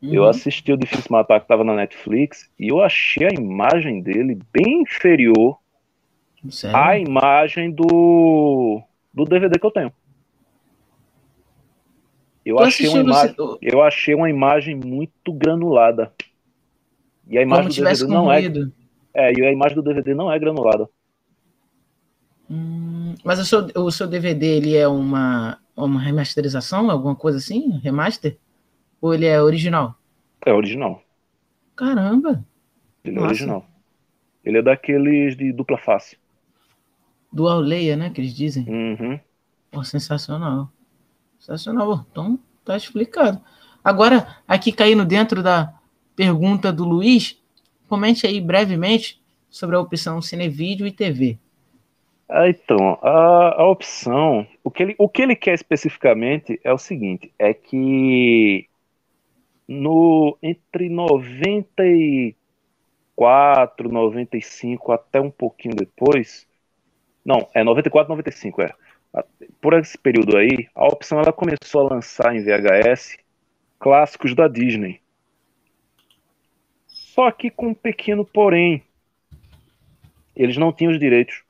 B: Uhum. Eu assisti o Difícil Matar que estava na Netflix e eu achei a imagem dele bem inferior Sério? à imagem do, do DVD que eu tenho. Eu achei, uma imagem, eu achei uma imagem muito granulada. E a imagem
A: Como do DVD
B: não é. É, e a imagem do DVD não é granulada.
A: Hum, mas o seu, o seu DVD ele é uma, uma remasterização, alguma coisa assim? Remaster? Ou ele é original?
B: É original.
A: Caramba!
B: Ele é Nossa. é original. Ele é daqueles de dupla face.
A: Dual layer, né? Que eles dizem.
B: Uhum.
A: Pô, sensacional. Sensacional. Então, tá explicado. Agora, aqui caindo dentro da pergunta do Luiz, comente aí brevemente sobre a opção Cinevídeo e TV.
B: Ah, então, a, a opção, o que, ele, o que ele quer especificamente é o seguinte, é que no entre 94, 95 até um pouquinho depois, não, é 94, 95, é por esse período aí, a opção ela começou a lançar em VHS clássicos da Disney. Só que com um pequeno porém. Eles não tinham os direitos.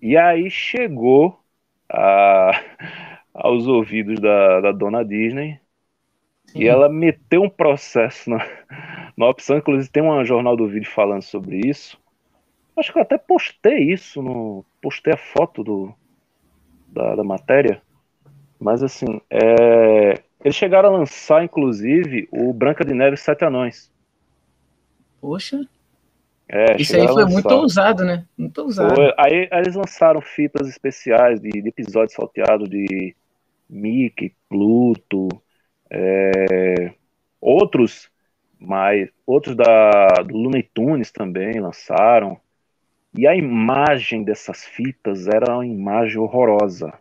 B: E aí chegou a, *laughs* aos ouvidos da, da dona Disney Sim. e ela meteu um processo na, *laughs* na opção. Inclusive, tem um jornal do vídeo falando sobre isso. Acho que eu até postei isso no. Postei a foto do, da, da matéria. Mas assim, é, eles chegaram a lançar, inclusive, o Branca de Neve e Sete Anões.
A: Poxa.
B: É,
A: Isso aí foi muito ousado, né? Muito ousado. Foi,
B: aí, aí, eles lançaram fitas especiais de, de episódios salteados de Mickey, Pluto, é, outros, mas outros da do Looney Tunes também lançaram. E a imagem dessas fitas era uma imagem horrorosa.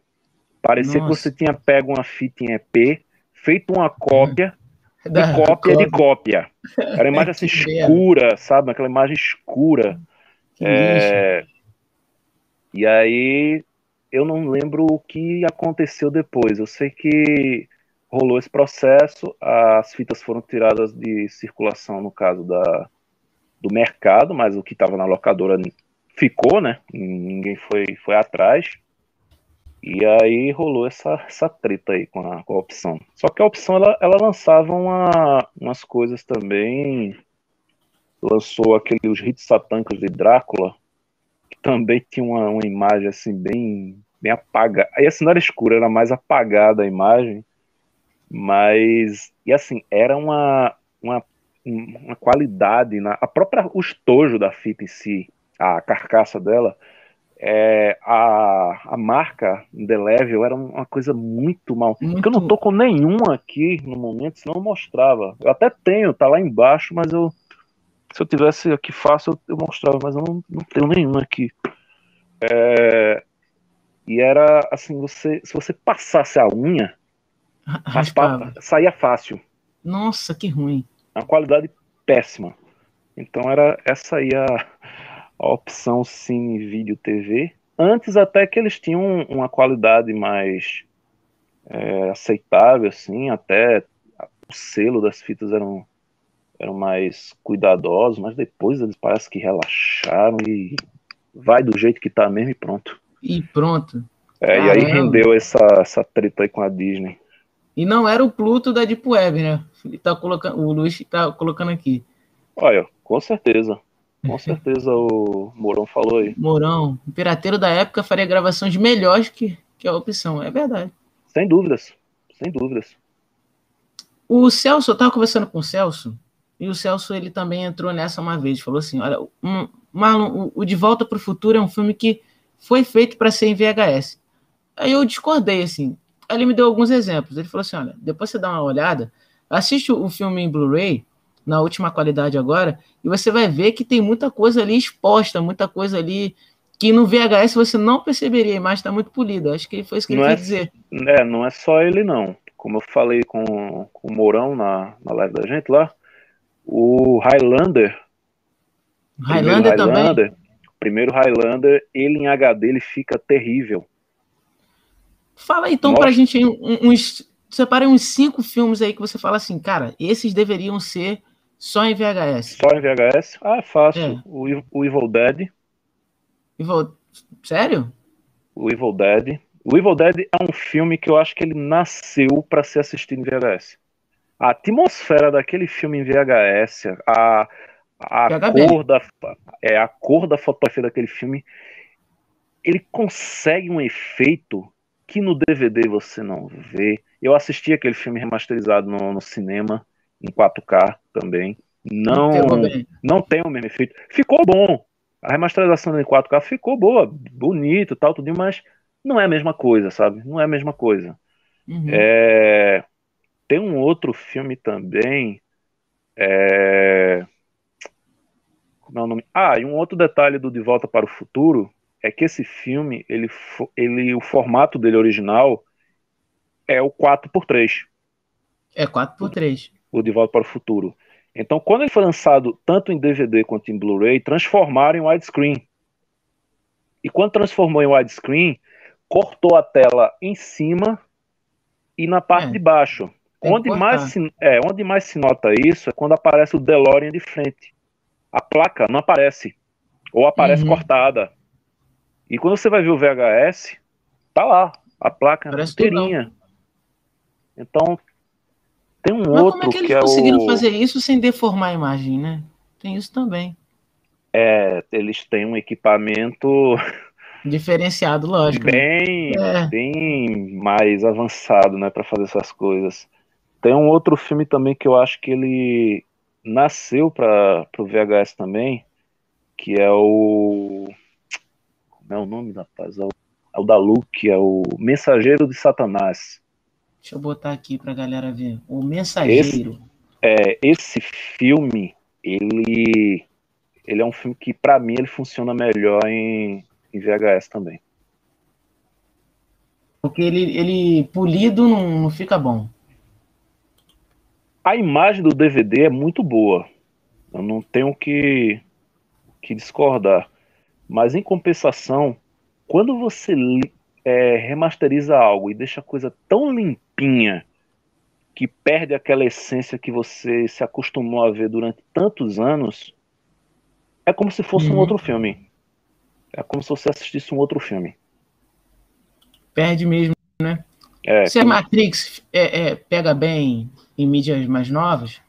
B: Parecia Nossa. que você tinha pego uma fita em EP, feito uma cópia, *laughs* da, de cópia de cópia. Era uma *laughs* imagem assim escura, sabe? Aquela imagem escura. É... E aí eu não lembro o que aconteceu depois. Eu sei que rolou esse processo, as fitas foram tiradas de circulação no caso da, do mercado, mas o que estava na locadora ficou, né? Ninguém foi, foi atrás. E aí rolou essa, essa treta aí com a, com a opção. Só que a opção ela, ela lançava uma, umas coisas também. Lançou aqueles hits satânicos de Drácula, que também tinha uma, uma imagem assim bem, bem apagada. Aí assim não era escura, era mais apagada a imagem. Mas, e assim, era uma, uma, uma qualidade, na, a própria, o estojo da fita em si, a carcaça dela, é, a, a marca The Level era uma coisa muito mal. Muito... Porque eu não tô com nenhuma aqui no momento, senão eu mostrava. Eu até tenho, tá lá embaixo, mas eu. Se eu tivesse aqui fácil, eu, eu mostrava, mas eu não, não tenho nenhuma aqui. É, e era assim, você, se você passasse a unha, raspava, saía fácil.
A: Nossa, que ruim.
B: A qualidade péssima. Então era essa aí a, a opção Cine Vídeo TV. Antes até que eles tinham uma qualidade mais é, aceitável, assim, até o selo das fitas eram, eram mais cuidadosos, mas depois eles parece que relaxaram e vai do jeito que tá mesmo e pronto.
A: E pronto.
B: É, e aí rendeu essa, essa treta aí com a Disney.
A: E não era o Pluto da Deep Web, né? Ele tá colocando, o Luiz tá colocando aqui.
B: Olha, com certeza. Com certeza o Mourão falou aí.
A: Mourão, o pirateiro da época faria gravações melhores que, que a opção, é verdade.
B: Sem dúvidas, sem dúvidas.
A: O Celso, eu tava conversando com o Celso, e o Celso ele também entrou nessa uma vez, falou assim, olha, um, Marlon, o, o De Volta para o Futuro é um filme que foi feito para ser em VHS. Aí eu discordei, assim, aí ele me deu alguns exemplos, ele falou assim, olha, depois você dá uma olhada, assiste o filme em Blu-ray, na última qualidade agora, e você vai ver que tem muita coisa ali exposta, muita coisa ali que no VHS você não perceberia, a imagem está muito polida. Acho que foi isso que não ele é, quis dizer.
B: É, não é só ele não. Como eu falei com, com o Mourão na, na live da gente lá, o Highlander.
A: Highlander, Highlander também.
B: Primeiro Highlander, ele em HD ele fica terrível.
A: Fala então Nossa. pra gente uns. Separe uns cinco filmes aí que você fala assim, cara, esses deveriam ser só em VHS.
B: Só em VHS? Ah, é fácil. É. O, o Evil Dead.
A: Evil... Sério?
B: O Evil Dead. O Evil Dead é um filme que eu acho que ele nasceu para ser assistido em VHS. A atmosfera daquele filme em VHS, a, a cor da é a cor da fotografia daquele filme, ele consegue um efeito que no DVD você não vê. Eu assisti aquele filme remasterizado no, no cinema em 4K também. Não, não tem o mesmo efeito. Ficou bom. A remasterização em 4K ficou boa, bonito, tal, tudo, mas não é a mesma coisa, sabe? Não é a mesma coisa. Uhum. É... Tem um outro filme também. É... Como é o nome? Ah, e um outro detalhe do De Volta para o Futuro é que esse filme, ele, ele, o formato dele original é o 4x3.
A: É 4x3.
B: O De Volta para o Futuro. Então, quando ele foi lançado tanto em DVD quanto em Blu-ray, transformaram em widescreen. E quando transformou em widescreen, cortou a tela em cima e na parte é, de baixo. Onde mais, se, é, onde mais se nota isso é quando aparece o DeLorean de frente. A placa não aparece. Ou aparece uhum. cortada. E quando você vai ver o VHS, tá lá, a placa Parece inteirinha. Então, tem um Mas outro como é que eles que é conseguiram
A: o... fazer isso sem deformar a imagem, né? Tem isso também.
B: É, eles têm um equipamento *laughs*
A: diferenciado, lógico.
B: Né? Bem, é. bem mais avançado, né, para fazer essas coisas. Tem um outro filme também que eu acho que ele nasceu para o VHS também, que é o como é o nome da paz? É o, é o da Luke, é o Mensageiro de Satanás.
A: Deixa eu botar aqui pra galera ver. O Mensageiro.
B: Esse, é, esse filme, ele, ele é um filme que, para mim, ele funciona melhor em, em VHS também.
A: Porque ele, ele polido não, não fica bom.
B: A imagem do DVD é muito boa. Eu não tenho que, que discordar. Mas em compensação, quando você é, remasteriza algo e deixa a coisa tão limpinha que perde aquela essência que você se acostumou a ver durante tantos anos, é como se fosse uhum. um outro filme. É como se você assistisse um outro filme.
A: Perde mesmo, né? É, se a Matrix é, é, pega bem em mídias mais novas?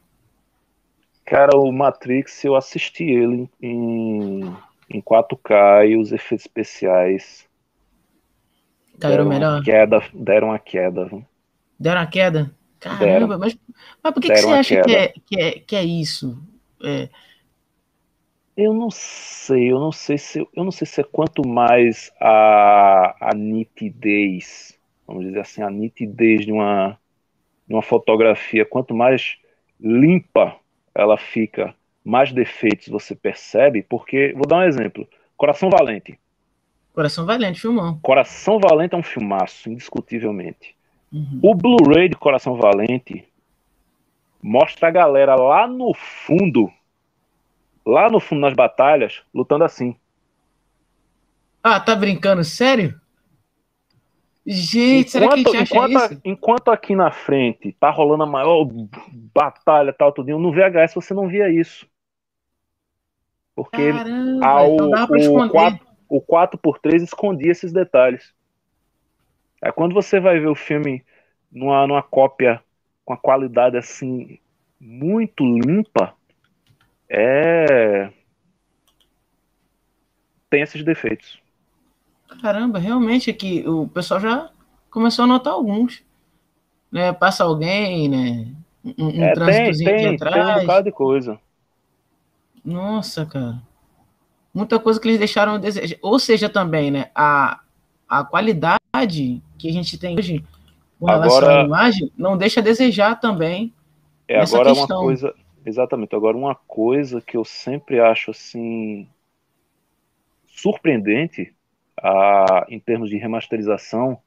B: Cara, o Matrix, eu assisti ele em, em 4K e os efeitos especiais
A: Caíram melhor?
B: Queda, deram a queda.
A: Deram a queda? Caramba, deram. mas, mas por que, que você acha que é, que, é, que é isso? É...
B: Eu não sei, eu não sei se eu não sei se é quanto mais a, a nitidez, vamos dizer assim, a nitidez de uma, de uma fotografia, quanto mais limpa ela fica, mais defeitos você percebe, porque, vou dar um exemplo, Coração Valente.
A: Coração Valente, filmão.
B: Coração Valente é um filmaço, indiscutivelmente. Uhum. O Blu-ray de Coração Valente mostra a galera lá no fundo, lá no fundo nas batalhas, lutando assim.
A: Ah, tá brincando? Sério? Gente,
B: enquanto,
A: será que a gente
B: acha enquanto,
A: isso?
B: Enquanto aqui na frente tá rolando a maior batalha tal, tudo, no VHS você não via isso. Porque
A: Caramba, ao, então o, 4,
B: o 4x3 escondia esses detalhes. É quando você vai ver o filme numa, numa cópia com a qualidade assim muito limpa, é tem esses defeitos.
A: Caramba, realmente aqui o pessoal já começou a notar alguns. Né? Passa alguém, né? Um, um
B: é, tem, tem, atrás. Tem um bocado de coisa.
A: Nossa, cara muita coisa que eles deixaram a desejar. Ou seja, também, né, a, a qualidade que a gente tem hoje com relação agora, à imagem não deixa a desejar também.
B: É agora questão. uma coisa, exatamente. Agora uma coisa que eu sempre acho assim surpreendente a, em termos de remasterização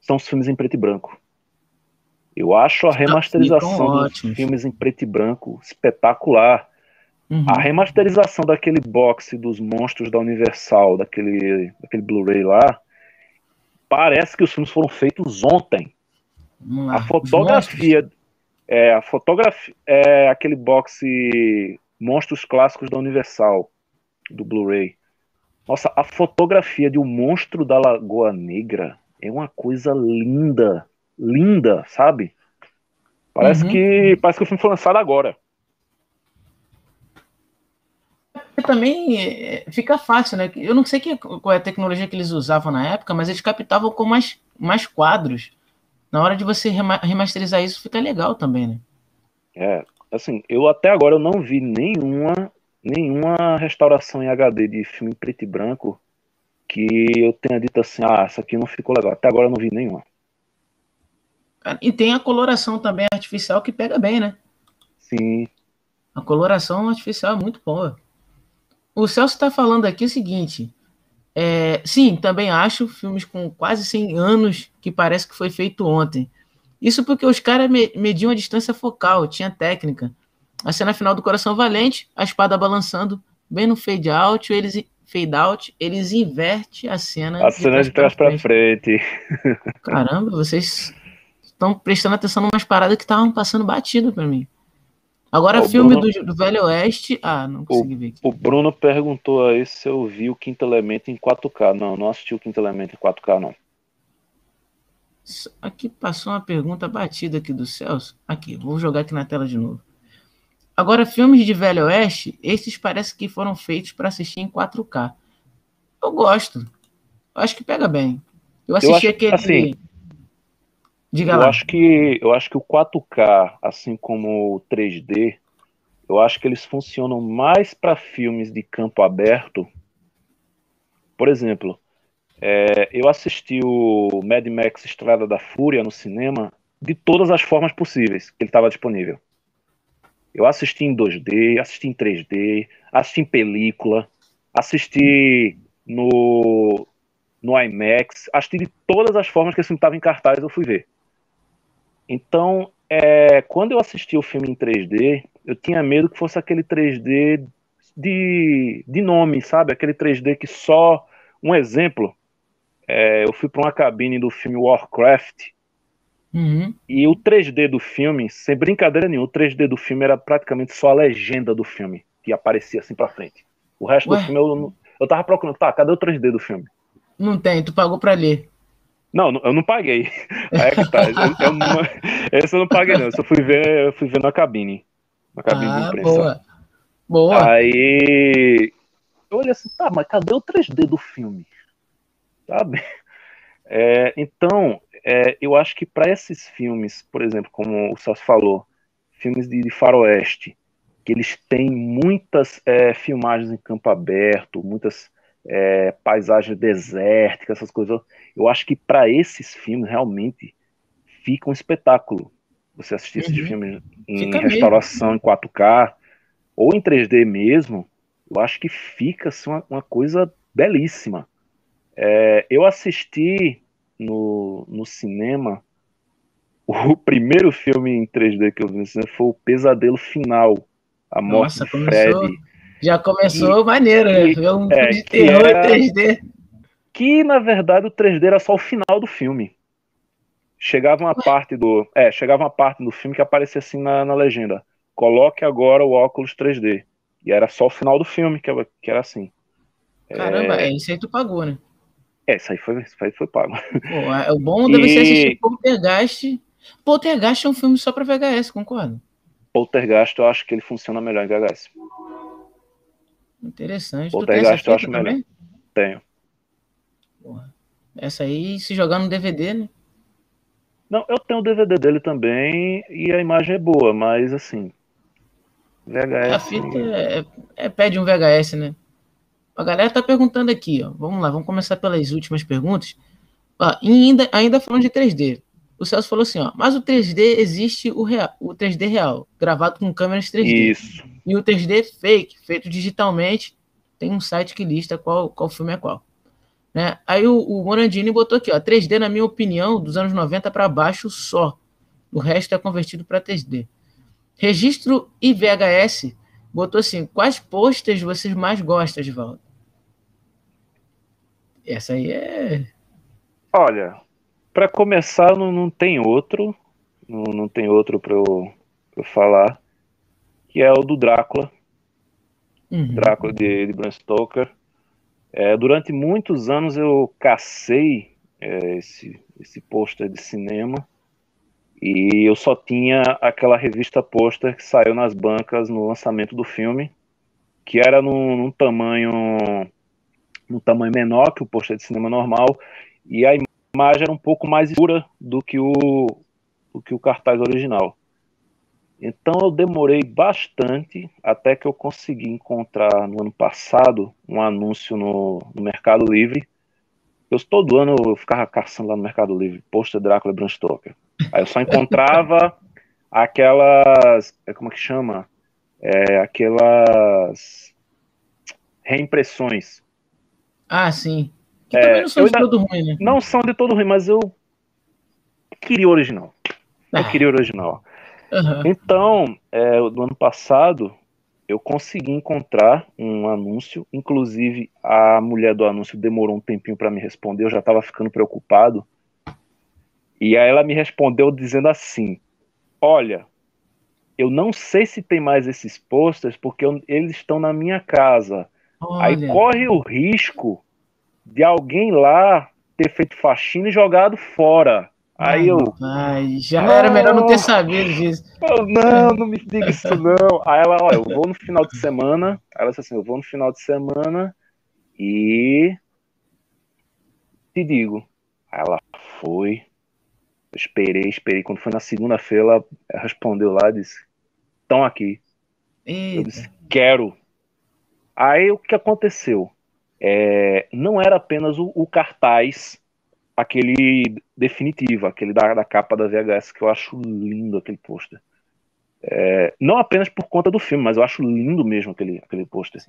B: são os filmes em preto e branco. Eu acho a remasterização dos filmes em preto e branco espetacular. Uhum. A remasterização daquele boxe dos monstros da Universal, daquele, daquele Blu-ray lá, parece que os filmes foram feitos ontem. A fotografia, é, a fotografia, é aquele boxe monstros clássicos da Universal, do Blu-ray. Nossa, a fotografia de um monstro da Lagoa Negra é uma coisa linda, linda, sabe? Parece uhum. que parece que o filme foi lançado agora.
A: Também é, fica fácil, né? Eu não sei que, qual é a tecnologia que eles usavam na época, mas eles captavam com mais, mais quadros. Na hora de você remasterizar isso, fica legal também, né?
B: É, assim, eu até agora eu não vi nenhuma nenhuma restauração em HD de filme preto e branco que eu tenha dito assim, ah, essa aqui não ficou legal. Até agora eu não vi nenhuma.
A: E tem a coloração também artificial que pega bem, né?
B: Sim.
A: A coloração artificial é muito boa. O Celso está falando aqui o seguinte. É, sim, também acho filmes com quase 100 anos que parece que foi feito ontem. Isso porque os caras mediam a distância focal, tinha técnica. A cena final do Coração Valente, a espada balançando, bem no fade out, eles fade out, eles invertem a cena.
B: A cena de trás para frente.
A: Caramba, vocês estão prestando atenção em umas paradas que estavam passando batido para mim. Agora, o filme Bruno... do, do, Velho Oeste. Ah, não consegui
B: o,
A: ver aqui.
B: O Bruno perguntou aí se eu vi o Quinto Elemento em 4K. Não, não assisti o Quinto Elemento em 4K, não.
A: Aqui passou uma pergunta batida aqui do Celso. Aqui, vou jogar aqui na tela de novo. Agora, filmes de Velho Oeste, esses parece que foram feitos para assistir em 4K. Eu gosto. Eu acho que pega bem. Eu assisti eu acho, aquele. Assim,
B: Diga eu lá. acho que eu acho que o 4K, assim como o 3D, eu acho que eles funcionam mais para filmes de campo aberto. Por exemplo, é, eu assisti o Mad Max Estrada da Fúria no cinema de todas as formas possíveis que ele estava disponível. Eu assisti em 2D, assisti em 3D, assisti em película, assisti no, no IMAX, assisti de todas as formas que esse filme estava em cartaz, eu fui ver. Então, é, quando eu assisti o filme em 3D, eu tinha medo que fosse aquele 3D de, de nome, sabe? Aquele 3D que só. Um exemplo, é, eu fui para uma cabine do filme Warcraft. Uhum. E o 3D do filme, sem brincadeira nenhuma, o 3D do filme era praticamente só a legenda do filme que aparecia assim pra frente. O resto Ué? do filme eu, eu tava procurando, tá, cadê o 3D do filme?
A: Não tem, tu pagou pra ler.
B: Não, eu não paguei. *laughs* Aí é que tá. Eu, eu esse eu não paguei, não. Eu só fui ver, eu fui ver na cabine. Na cabine ah, de imprensa.
A: Boa. Boa.
B: Aí eu olhei assim, tá, mas cadê o 3D do filme? Sabe? É, então, é, eu acho que para esses filmes, por exemplo, como o Celso falou, filmes de, de faroeste, que eles têm muitas é, filmagens em campo aberto, muitas é, paisagem desértica, essas coisas. Eu acho que para esses filmes realmente fica um espetáculo. Você assistir uhum. esses filmes em fica restauração mesmo. em 4K ou em 3D mesmo, eu acho que fica assim, uma, uma coisa belíssima. É, eu assisti no, no cinema o *laughs* primeiro filme em 3D que eu vi no cinema foi o Pesadelo Final, a morte Nossa, de Fred.
A: Já começou e, maneiro, né? E, um é, de terror era, 3D.
B: Que na verdade o 3D era só o final do filme. Chegava uma Ué? parte do. É, chegava uma parte do filme que aparecia assim na, na legenda. Coloque agora o óculos 3D. E era só o final do filme que, que era assim.
A: Caramba, é... é isso aí tu pagou, né?
B: É, isso aí foi, isso aí foi pago.
A: Pô, é, o bom deve e... ser assistir Poltergeist. Poltergeist é um filme só pra VHS, concordo?
B: Poltergeist eu acho que ele funciona melhor em VHS.
A: Interessante.
B: Poltergeist eu acho também? melhor. Tenho.
A: Porra. Essa aí, se jogar no DVD, né?
B: Não, eu tenho o DVD dele também e a imagem é boa, mas assim. VHS.
A: A fita é, é, pede um VHS, né? A galera tá perguntando aqui, ó. Vamos lá, vamos começar pelas últimas perguntas. Ó, ainda, ainda falando de 3D. O Celso falou assim, ó, mas o 3D existe o, real, o 3D real, gravado com câmeras 3D.
B: Isso.
A: E o 3D fake, feito digitalmente, tem um site que lista qual, qual filme é qual. Né? Aí o, o Morandini botou aqui, ó, 3D, na minha opinião, dos anos 90 para baixo só. O resto é convertido para 3D. Registro e VHS botou assim: quais posters vocês mais gostam, Valdo? Essa aí é.
B: Olha, para começar, não, não tem outro, não, não tem outro para eu, eu falar, que é o do Drácula, uhum. Drácula de, de Bram Stoker. É, durante muitos anos eu cacei é, esse, esse pôster de cinema. E eu só tinha aquela revista pôster que saiu nas bancas no lançamento do filme, que era num, num tamanho num tamanho menor que o pôster de cinema normal, e a imagem era um pouco mais escura do que o, do que o cartaz original. Então eu demorei bastante até que eu consegui encontrar no ano passado um anúncio no, no Mercado Livre. Eu todo ano eu ficava caçando lá no Mercado Livre, pôster Drácula e Bram Stoker. Aí eu só encontrava *laughs* aquelas, é, como é que chama? É, aquelas reimpressões.
A: Ah, sim. Que é, também não são de ainda, todo ruim, né?
B: Não são de todo ruim, mas eu queria o original. Ah. Eu queria o original. Uhum. Então, é, no ano passado, eu consegui encontrar um anúncio. Inclusive, a mulher do anúncio demorou um tempinho para me responder. Eu já estava ficando preocupado. E aí ela me respondeu dizendo assim: Olha, eu não sei se tem mais esses posters porque eu, eles estão na minha casa. Olha. Aí corre o risco de alguém lá ter feito faxina e jogado fora. Aí eu.
A: Ai, já não, era melhor não ter sabido disso.
B: não, não me diga isso não. Aí ela, olha, eu vou no final de semana. Ela disse assim: eu vou no final de semana e. Te digo. Aí ela foi. Eu esperei, esperei. Quando foi na segunda-feira, ela respondeu lá e disse: estão aqui. Eita. Eu disse: quero. Aí o que aconteceu? É, não era apenas o, o cartaz aquele definitivo, aquele da, da, capa da VHS, que eu acho lindo aquele pôster. É, não apenas por conta do filme, mas eu acho lindo mesmo aquele, aquele pôster.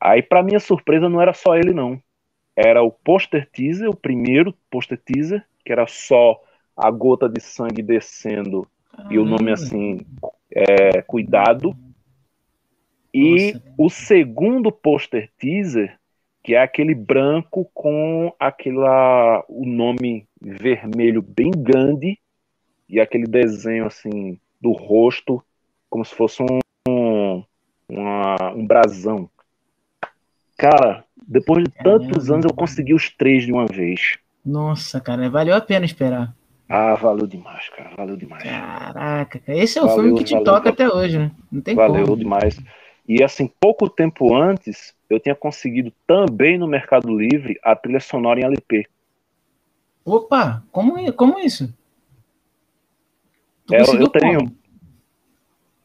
B: Aí, para minha surpresa, não era só ele, não. Era o pôster teaser, o primeiro pôster teaser, que era só a gota de sangue descendo ah, e o nome assim, é, Cuidado. E Nossa. o segundo pôster teaser que é aquele branco com aquela o nome vermelho bem grande e aquele desenho assim do rosto como se fosse um uma, um brasão. Cara, depois de tantos anos eu consegui os três de uma vez.
A: Nossa, cara, valeu a pena esperar.
B: Ah, valeu demais, cara, valeu demais.
A: Caraca, esse é o valeu, filme que te valeu, toca valeu. até hoje, né? Não tem
B: valeu
A: como.
B: demais. E assim, pouco tempo antes, eu tinha conseguido também no Mercado Livre a trilha sonora em LP.
A: Opa, como, como isso?
B: É, eu tenho. Como?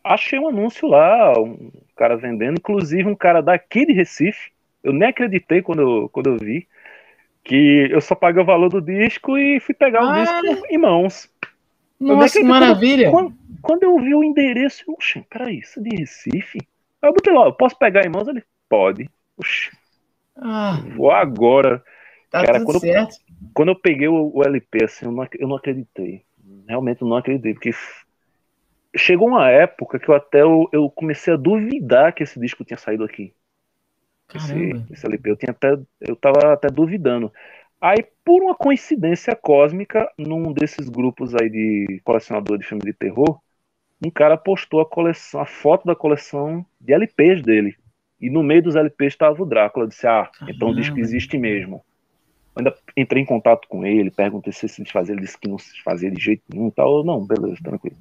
B: Achei um anúncio lá, um cara vendendo, inclusive um cara daqui de Recife. Eu nem acreditei quando eu, quando eu vi que eu só paguei o valor do disco e fui pegar o ah, disco em mãos.
A: Nossa, maravilha!
B: Quando, quando, eu vi o endereço, eu, peraí, isso é de Recife? Aí eu botei eu posso pegar em mãos? Ele, pode. Ah, vou agora. Tá Cara, quando, eu, quando eu peguei o, o LP, assim, eu não, eu não acreditei. Realmente eu não acreditei, porque chegou uma época que eu até eu, eu, comecei a duvidar que esse disco tinha saído aqui. Esse, esse, LP, eu tinha até, eu tava até duvidando. Aí, por uma coincidência cósmica, num desses grupos aí de colecionador de filmes de terror, um cara postou a coleção, a foto da coleção de LPs dele. E no meio dos LPs estava o Drácula. Eu disse, ah, então o disco existe mesmo. Eu ainda entrei em contato com ele, perguntei se se desfazia, ele disse que não se desfazia de jeito nenhum e tal. Não, beleza, tranquilo.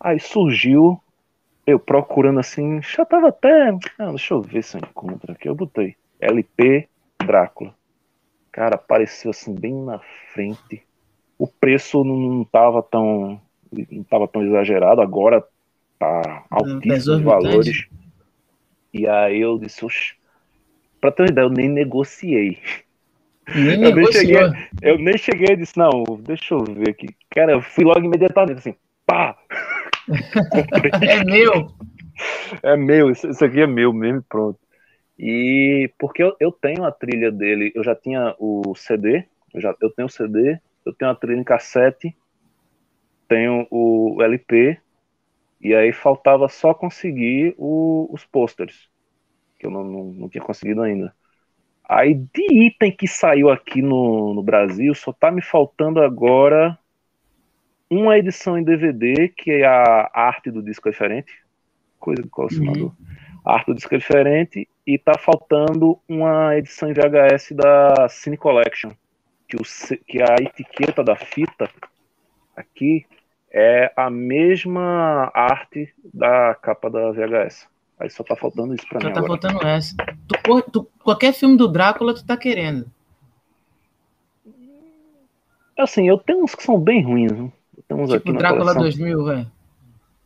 B: Aí surgiu, eu procurando assim, já tava até. Ah, deixa eu ver se eu encontro aqui. Eu botei LP Drácula. Cara, apareceu assim bem na frente. O preço não tava tão. Não tava tão exagerado, agora tá altíssimos valores. E aí eu disse, pra ter uma ideia, eu nem negociei.
A: Nem *laughs* eu, nem
B: cheguei, eu nem cheguei e disse, não, deixa eu ver aqui. Cara, eu fui logo imediatamente assim, pá! *laughs*
A: é meu!
B: É meu, isso, isso aqui é meu mesmo pronto. E porque eu, eu tenho a trilha dele, eu já tinha o CD, eu, já, eu tenho o CD, eu tenho a trilha em cassete, tenho o LP, e aí faltava só conseguir o, os pôsteres, que eu não, não, não, tinha conseguido ainda. Aí de item que saiu aqui no, no Brasil, só tá me faltando agora uma edição em DVD, que é a arte do disco é diferente, coisa do colecionador. Uhum. A arte do disco é diferente, e tá faltando uma edição em VHS da Cine Collection, que, o, que a etiqueta da fita aqui é a mesma arte da capa da VHS. Aí só tá faltando isso pra
A: Só
B: mim
A: tá
B: agora.
A: faltando essa. Tu, tu- qualquer filme do Drácula tu tá querendo.
B: Assim, eu tenho uns que são bem ruins. Viu? Eu tenho uns aqui
A: Tipo
B: na
A: Drácula
B: coleção.
A: 2000, velho.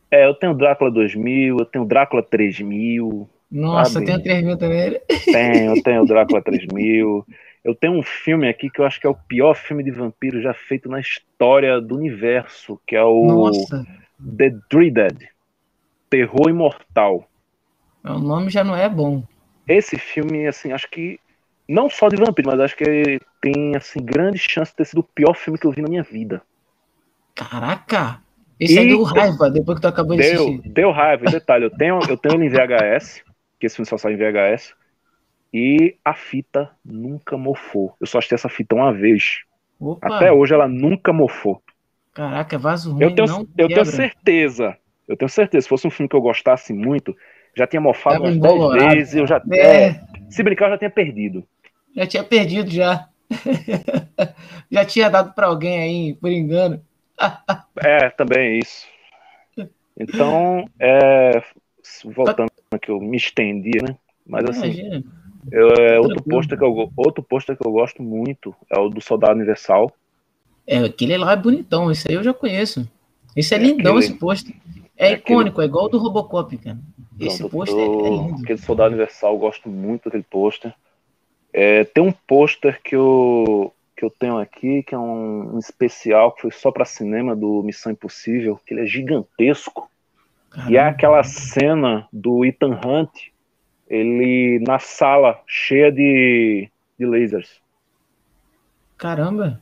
B: É, eu tenho Drácula 2000, eu tenho Drácula 3000,
A: Nossa,
B: Sabe?
A: tem o 3000 também.
B: tenho, eu tenho Drácula 3000. *laughs* Eu tenho um filme aqui que eu acho que é o pior filme de vampiro já feito na história do universo, que é o
A: Nossa,
B: The Dreaded, Terror Imortal.
A: o nome já não é bom.
B: Esse filme, assim, acho que não só de vampiro, mas acho que tem assim grande chance de ter sido o pior filme que eu vi na minha vida.
A: Caraca! Esse aí
B: E-
A: deu raiva depois que tu acabou de
B: Deu,
A: assistir.
B: deu raiva. E detalhe, eu tenho, eu tenho ele em VHS, que esse filme só sai em VHS, e a fita nunca mofou. Eu só assisti essa fita uma vez.
A: Opa!
B: Até hoje ela nunca mofou.
A: Caraca, é vaso ruim,
B: Eu tenho,
A: não
B: eu tenho certeza. Eu tenho certeza. Se fosse um filme que eu gostasse muito, já tinha mofado
A: Tava
B: umas 10
A: embolorado.
B: vezes. Eu já,
A: É.
B: é, se brincar, eu já tinha perdido.
A: Já tinha perdido já. *laughs* já tinha dado pra alguém aí, por engano.
B: É, também é isso. Então, é, voltando que eu me estendi, né? Mas assim,
A: Imagina.
B: Eu- é, outro pôster que eu outro pôster que eu gosto muito é o do Soldado Universal.
A: É, aquele lá é bonitão, esse aí eu já conheço. Esse é
B: É
A: lindão,
B: aquele-
A: esse pôster. É,
B: é
A: icônico, é igual o do Robocop, cara. Esse
B: Pronto,
A: pôster
B: eu-
A: é lindo.
B: Aquele Soldado Universal, eu gosto muito daquele pôster. É, tem um pôster que eu, que eu tenho aqui, que é um, um especial que foi só para cinema do Missão Impossível, que ele é gigantesco. E é
A: Caramba.
B: aquela cena do Ethan Hunt, ele na sala cheia de, de lasers.
A: Caramba.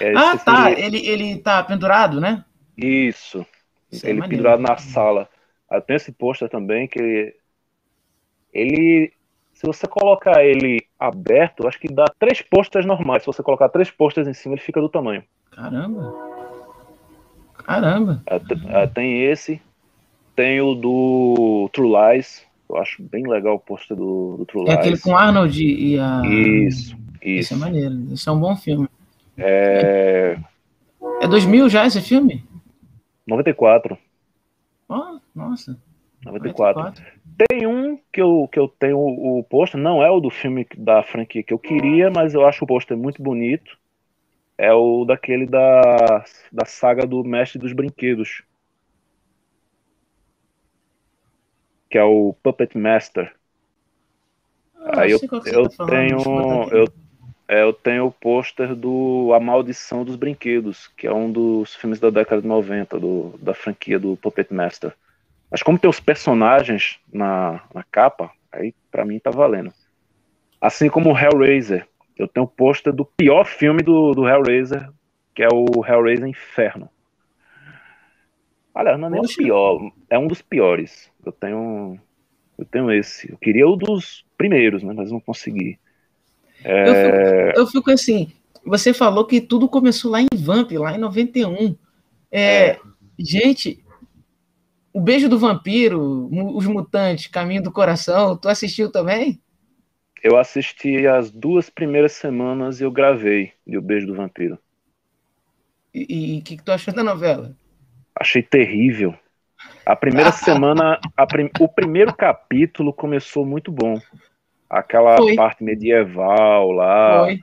B: É,
A: Ah, tá.
B: filme-
A: Ele, ele tá pendurado, né?
B: Isso.
A: Isso é
B: ele
A: maneiro.
B: pendurado na sala. Aí tem esse pôster também que ele, ele- se você colocar ele aberto, acho que dá três posters normais. Se você colocar três posters em cima, ele fica do tamanho.
A: Caramba. Caramba.
B: Aí te- aí tem esse, tem o do True Lies. Eu acho bem legal o pôster do, do True
A: É aquele
B: Lies.
A: com Arnold e a.
B: Isso,
A: Esse
B: isso.
A: é maneiro. Esse é um bom filme.
B: É
A: É 2000 já esse filme?
B: 94.
A: Ó, nossa.
B: 94. Tem um que eu, que eu tenho o pôster, não é o do filme da franquia que eu queria, mas eu acho o pôster muito bonito. É o daquele da, da saga do Mestre dos Brinquedos. Que é o Puppet Master.
A: Ah,
B: Aí eu, eu
A: tá
B: tenho. Eu, é, eu tenho o pôster do A Maldição dos Brinquedos, que é um dos filmes da década de 90, do, da franquia do Puppet Master. Mas como tem os personagens na, na capa, aí pra mim tá valendo. Assim como o Hellraiser. Eu tenho o pôster do pior filme do, do Hellraiser, que é o Hellraiser Inferno. Aliás, não é nem o pior, é um dos piores. Eu tenho. Eu tenho esse. Eu queria o dos primeiros, né? Mas não consegui.
A: Eu, fico, eu fico assim. Você falou que tudo começou lá em Vamp, lá em 91. É, Gente, o Beijo do Vampiro, Os Mutantes, Caminho do Coração, tu assistiu também?
B: Eu assisti as duas primeiras semanas e eu gravei de O Beijo do Vampiro.
A: E o que, que tu achou da novela?
B: Achei terrível. A primeira semana, a prim- o primeiro capítulo começou muito bom. Aquela
A: Foi.
B: parte medieval lá,
A: Foi.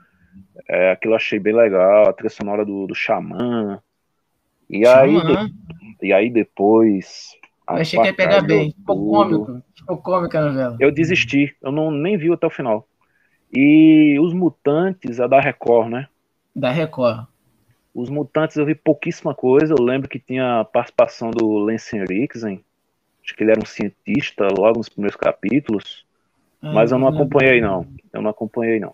B: é, aquilo eu achei bem legal, a trilha sonora do, do Xamã. E aí,
A: Xamã.
B: de- e aí depois.
A: Eu achei que ia pegar bem. Ficou cômico. Ficou cômica a novela.
B: Eu desisti, eu não, nem vi até o final. E Os Mutantes é da Record, né?
A: Da Record.
B: Os Mutantes eu vi pouquíssima coisa. Eu lembro que tinha a participação do Lance Henriksen. Acho que ele era um cientista logo nos primeiros capítulos.
A: Ah,
B: Mas eu não acompanhei, não. Eu não acompanhei, não.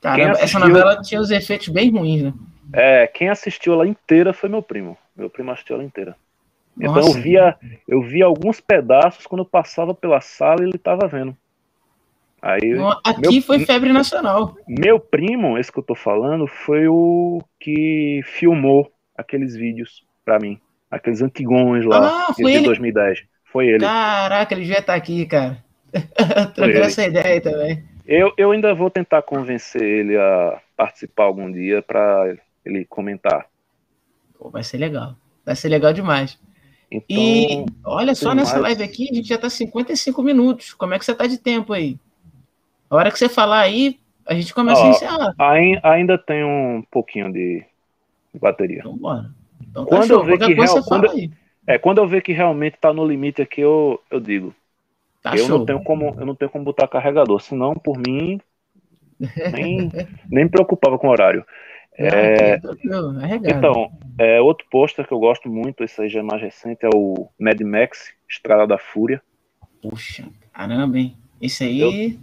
A: Caramba, essa
B: assistiu-
A: novela tinha os efeitos bem ruins, né?
B: É, quem assistiu ela inteira foi meu primo. Meu primo assistiu ela inteira. Então eu
A: Nossa.
B: via, eu via alguns pedaços quando eu passava pela sala e ele estava vendo. Aí
A: Aqui
B: Meu-
A: foi febre nacional.
B: meu primo, esse que eu tô falando, foi o que filmou aqueles vídeos pra mim, aqueles antigões lá
A: Ah, foi
B: de
A: ele?
B: 2010. Foi ele.
A: Caraca, ele devia estar aqui, cara. *laughs* Trocando
B: ele.
A: essa ideia aí também.
B: Eu, eu ainda vou tentar convencer ele a participar algum dia para ele comentar.
A: Pô, vai ser legal. Vai ser legal demais.
B: Então,
A: E olha só, nessa
B: mais-
A: live aqui, a gente já tá 55 minutos. Como é que você tá de tempo aí? A hora que você falar aí, a gente começa a encerrar.
B: ai- ainda tem um pouquinho de bateria.
A: Então, bora. Então, tá
B: Quando
A: show.
B: eu ver
A: Qualquer
B: que real-
A: você fala
B: quando-
A: aí.
B: É, quando eu ver que realmente tá no limite aqui, eu, eu digo.
A: Tá
B: eu
A: show.
B: não tenho como, eu não tenho como botar carregador, senão por mim nem, *laughs* nem me preocupava com o horário.
A: É... Tranquilo, arregado.
B: Então, é, outro pôster que eu gosto muito, esse aí já é mais recente, é o Mad Max, Estrada da Fúria.
A: Puxa, caramba, hein? Esse aí.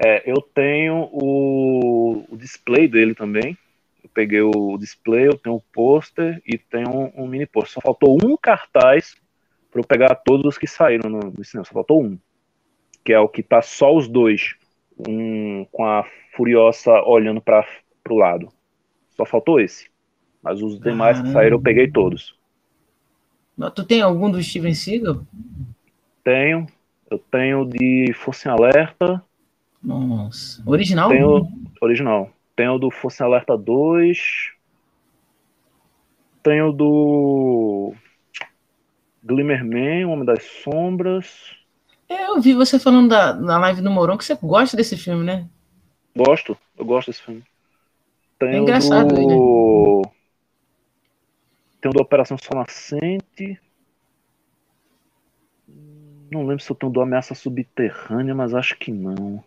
B: É, eu tenho o, o display dele também. Eu peguei o display, eu tenho o pôster e tenho um, um mini pôster. Só faltou um cartaz para eu pegar todos os que saíram no, no cinema. Só faltou um. Que é o que tá só os dois. Um com a Furiosa olhando para o lado. Só faltou esse. Mas os demais que
A: Caramba.
B: saíram eu peguei todos.
A: Tu tem algum do Steven Seagal?
B: Tenho. Eu tenho de Força em Alerta.
A: Nossa. Original?
B: Tenho original. Tenho do Força Alerta 2. Tenho do Glimmerman, Homem das Sombras.
A: É, eu vi você falando da, na live do Moron que você gosta desse filme, né?
B: Gosto, eu gosto desse filme. Tenho
A: É engraçado né?
B: do... Tenho do Operação Sol Nascente. Não lembro se eu tenho do Ameaça Subterrânea, mas acho que não.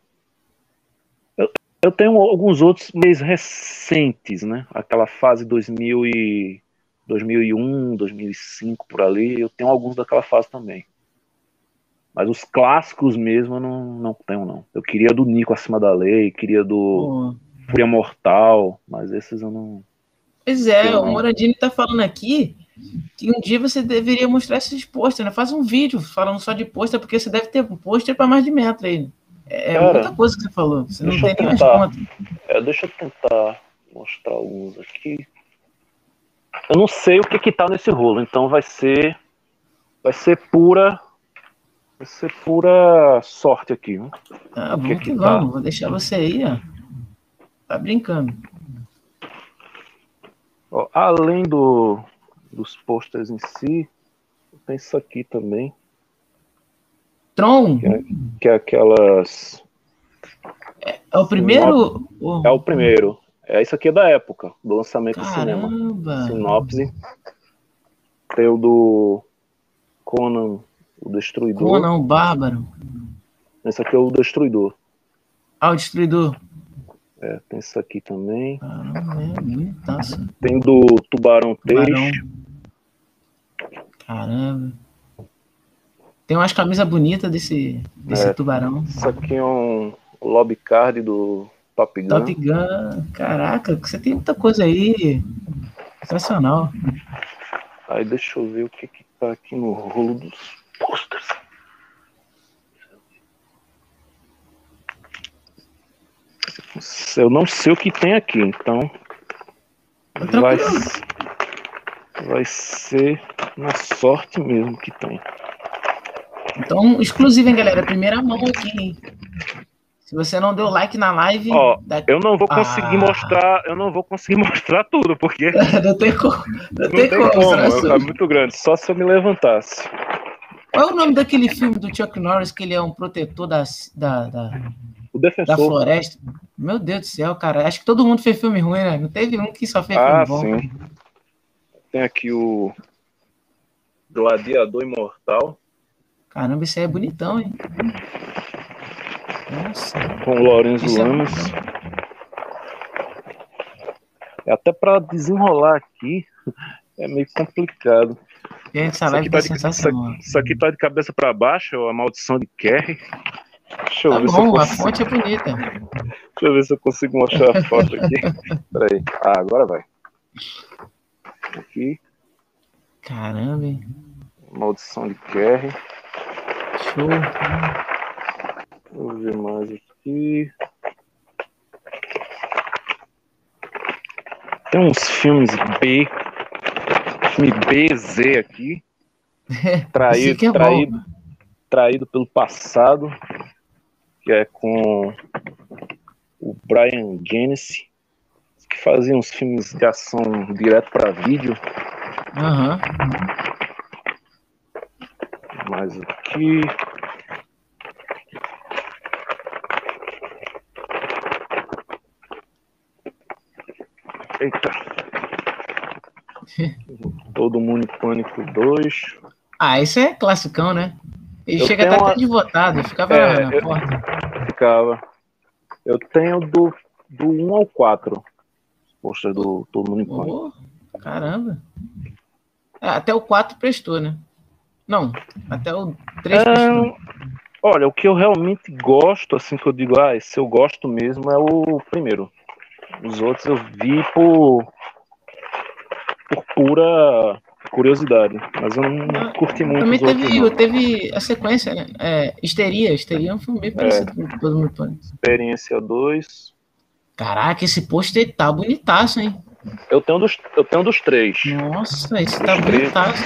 B: Eu, eu tenho alguns outros mais recentes, né? Aquela fase 2000 e 2001, 2005 por ali. Eu tenho alguns daquela fase também. Mas os clássicos mesmo eu não, não tenho, não. Eu queria do Nico Acima da Lei, queria do
A: Pô.
B: Fúria Mortal, mas esses eu não.
A: Pois é, o
B: não.
A: Morandini tá falando aqui que um dia você deveria mostrar esses pôster, né? Faz um vídeo falando só de pôster, porque você deve ter um pôster para mais de metro aí. É,
B: Cara,
A: muita coisa que você falou. Você não tem nem
B: tentar.
A: contas.
B: É, deixa eu tentar mostrar alguns aqui. Eu não sei o que que tá nesse rolo, então vai ser. Vai ser pura. Vai ser pura sorte aqui. Né?
A: Tá,
B: O que que
A: que
B: tá?
A: vamos. Vou deixar você aí, ó. Tá brincando.
B: Ó, além do, dos posters em si, tem isso aqui também,
A: Tron
B: que é aquelas.
A: é o primeiro. o-
B: É o primeiro. É isso aqui é da época, do lançamento do cinema.
A: Caramba!
B: Sinopse. Tem o do Conan, o Destruidor.
A: Conan, o Bárbaro.
B: Esse aqui é o Destruidor.
A: Ah, o Destruidor.
B: É, tem isso aqui também.
A: Caramba, é.
B: Tem do Tubarão 3.
A: Tubarão. Caramba. Tem umas camisas bonitas desse, desse
B: É.
A: tubarão.
B: Isso aqui é um lobby card do Top Gun.
A: Top Gun. Caraca, você tem muita coisa aí. Sensacional.
B: Aí deixa eu ver o que que tá aqui no rolo dos posters. Eu não sei o que tem aqui, então
A: Tá
B: vai, vai ser na sorte mesmo que tem.
A: Então, exclusivo, hein, galera? Primeira mão aqui, hein? Se você não deu like na live,
B: Ó,
A: dá-
B: Eu não vou conseguir
A: Ah.
B: mostrar, eu não vou conseguir *laughs* mostrar tudo, porque *laughs*
A: não tem como. Não,
B: não
A: tem,
B: tem
A: como.
B: como, é, muito grande, só se eu me levantasse.
A: Qual é o nome daquele filme do Chuck Norris que ele é um protetor da, da, da,
B: O
A: da
B: defensor.
A: floresta? Meu Deus do céu, cara. Acho que todo mundo fez filme ruim, né? Não teve um que só fez
B: Ah,
A: filme bom.
B: sim. Tem aqui o Gladiador Imortal,
A: Caramba, esse aí é bonitão, hein? Nossa.
B: com o Lourenço
A: Esse é
B: Lamas. É até para desenrolar aqui é meio complicado.
A: Gente, essa live
B: aqui,
A: tá
B: tá de, isso,
A: sensacional.
B: isso aqui tá de cabeça para baixo, é a maldição de Kerry. Deixa eu,
A: Tá
B: ver se eu
A: bom, a
B: consigo,
A: fonte é bonita.
B: deixa eu ver se eu consigo mostrar a foto aqui. *laughs* Peraí. Ah, agora vai. Aqui,
A: Caramba, hein?
B: maldição de Kerry. Deixa eu ver mais aqui. Tem uns filmes B, filme BZ aqui, *laughs* traído,
A: é
B: traído, traído pelo passado, que é com Brian Genesee, que fazia uns filmes de ação direto para vídeo.
A: Aham.
B: Mas aqui. Eita. *laughs* Todo mundo em pânico 2.
A: Ah, isso é classicão, né? Ele
B: Eu
A: chega até
B: uma-
A: até de votado, ficava
B: É,
A: na
B: eu-
A: porta.
B: Ficava. Eu tenho do, do 1 ao 4. Poxa, do Todo Mundo em Pânico.
A: Oh, caramba. É, até o 4 prestou, né? Não, até o 3 prestou.
B: É, olha, o que eu realmente gosto, assim, que eu digo, ah, esse eu gosto mesmo, é o primeiro. Os outros eu vi por, por pura curiosidade. Mas eu não
A: Ah,
B: curti muito
A: Também
B: os outros.
A: teve, teve a sequência, né? É, Histeria. Histeria é um filme bem parecido com Todo Mundo Pânico.
B: Experiência 2.
A: Caraca, esse pôster tá bonitaço, hein?
B: Eu tenho dos, eu tenho dos três.
A: Nossa, esse tá
B: Os três.
A: bonitaço.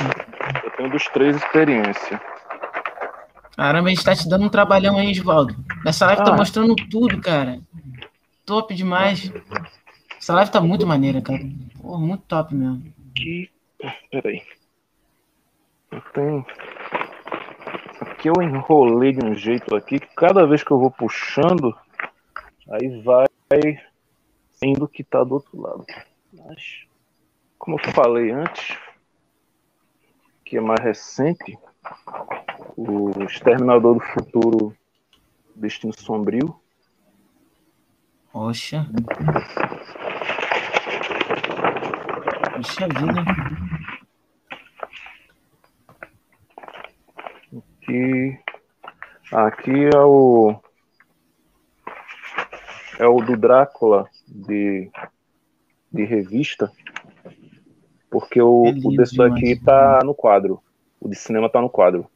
B: Tenho dos três experiência.
A: Caramba, a gente tá te dando um trabalhão aí, Edvaldo. Nessa live tá
B: Ah.
A: mostrando tudo, cara. Top demais. Essa live tá muito maneira, cara. Pô, muito top mesmo.
B: Aqui. Peraí. Eu tenho. Aqui eu enrolei de um jeito aqui que cada vez que eu vou puxando, aí vai indo que tá do outro lado. Mas, como eu falei antes, que é mais recente, o Exterminador do Futuro Destino Sombrio.
A: Poxa. Puxa vida.
B: que aqui é o é o do Drácula de, de revista porque o,
A: É
B: o desse daqui
A: demais.
B: tá no quadro o de cinema tá no quadro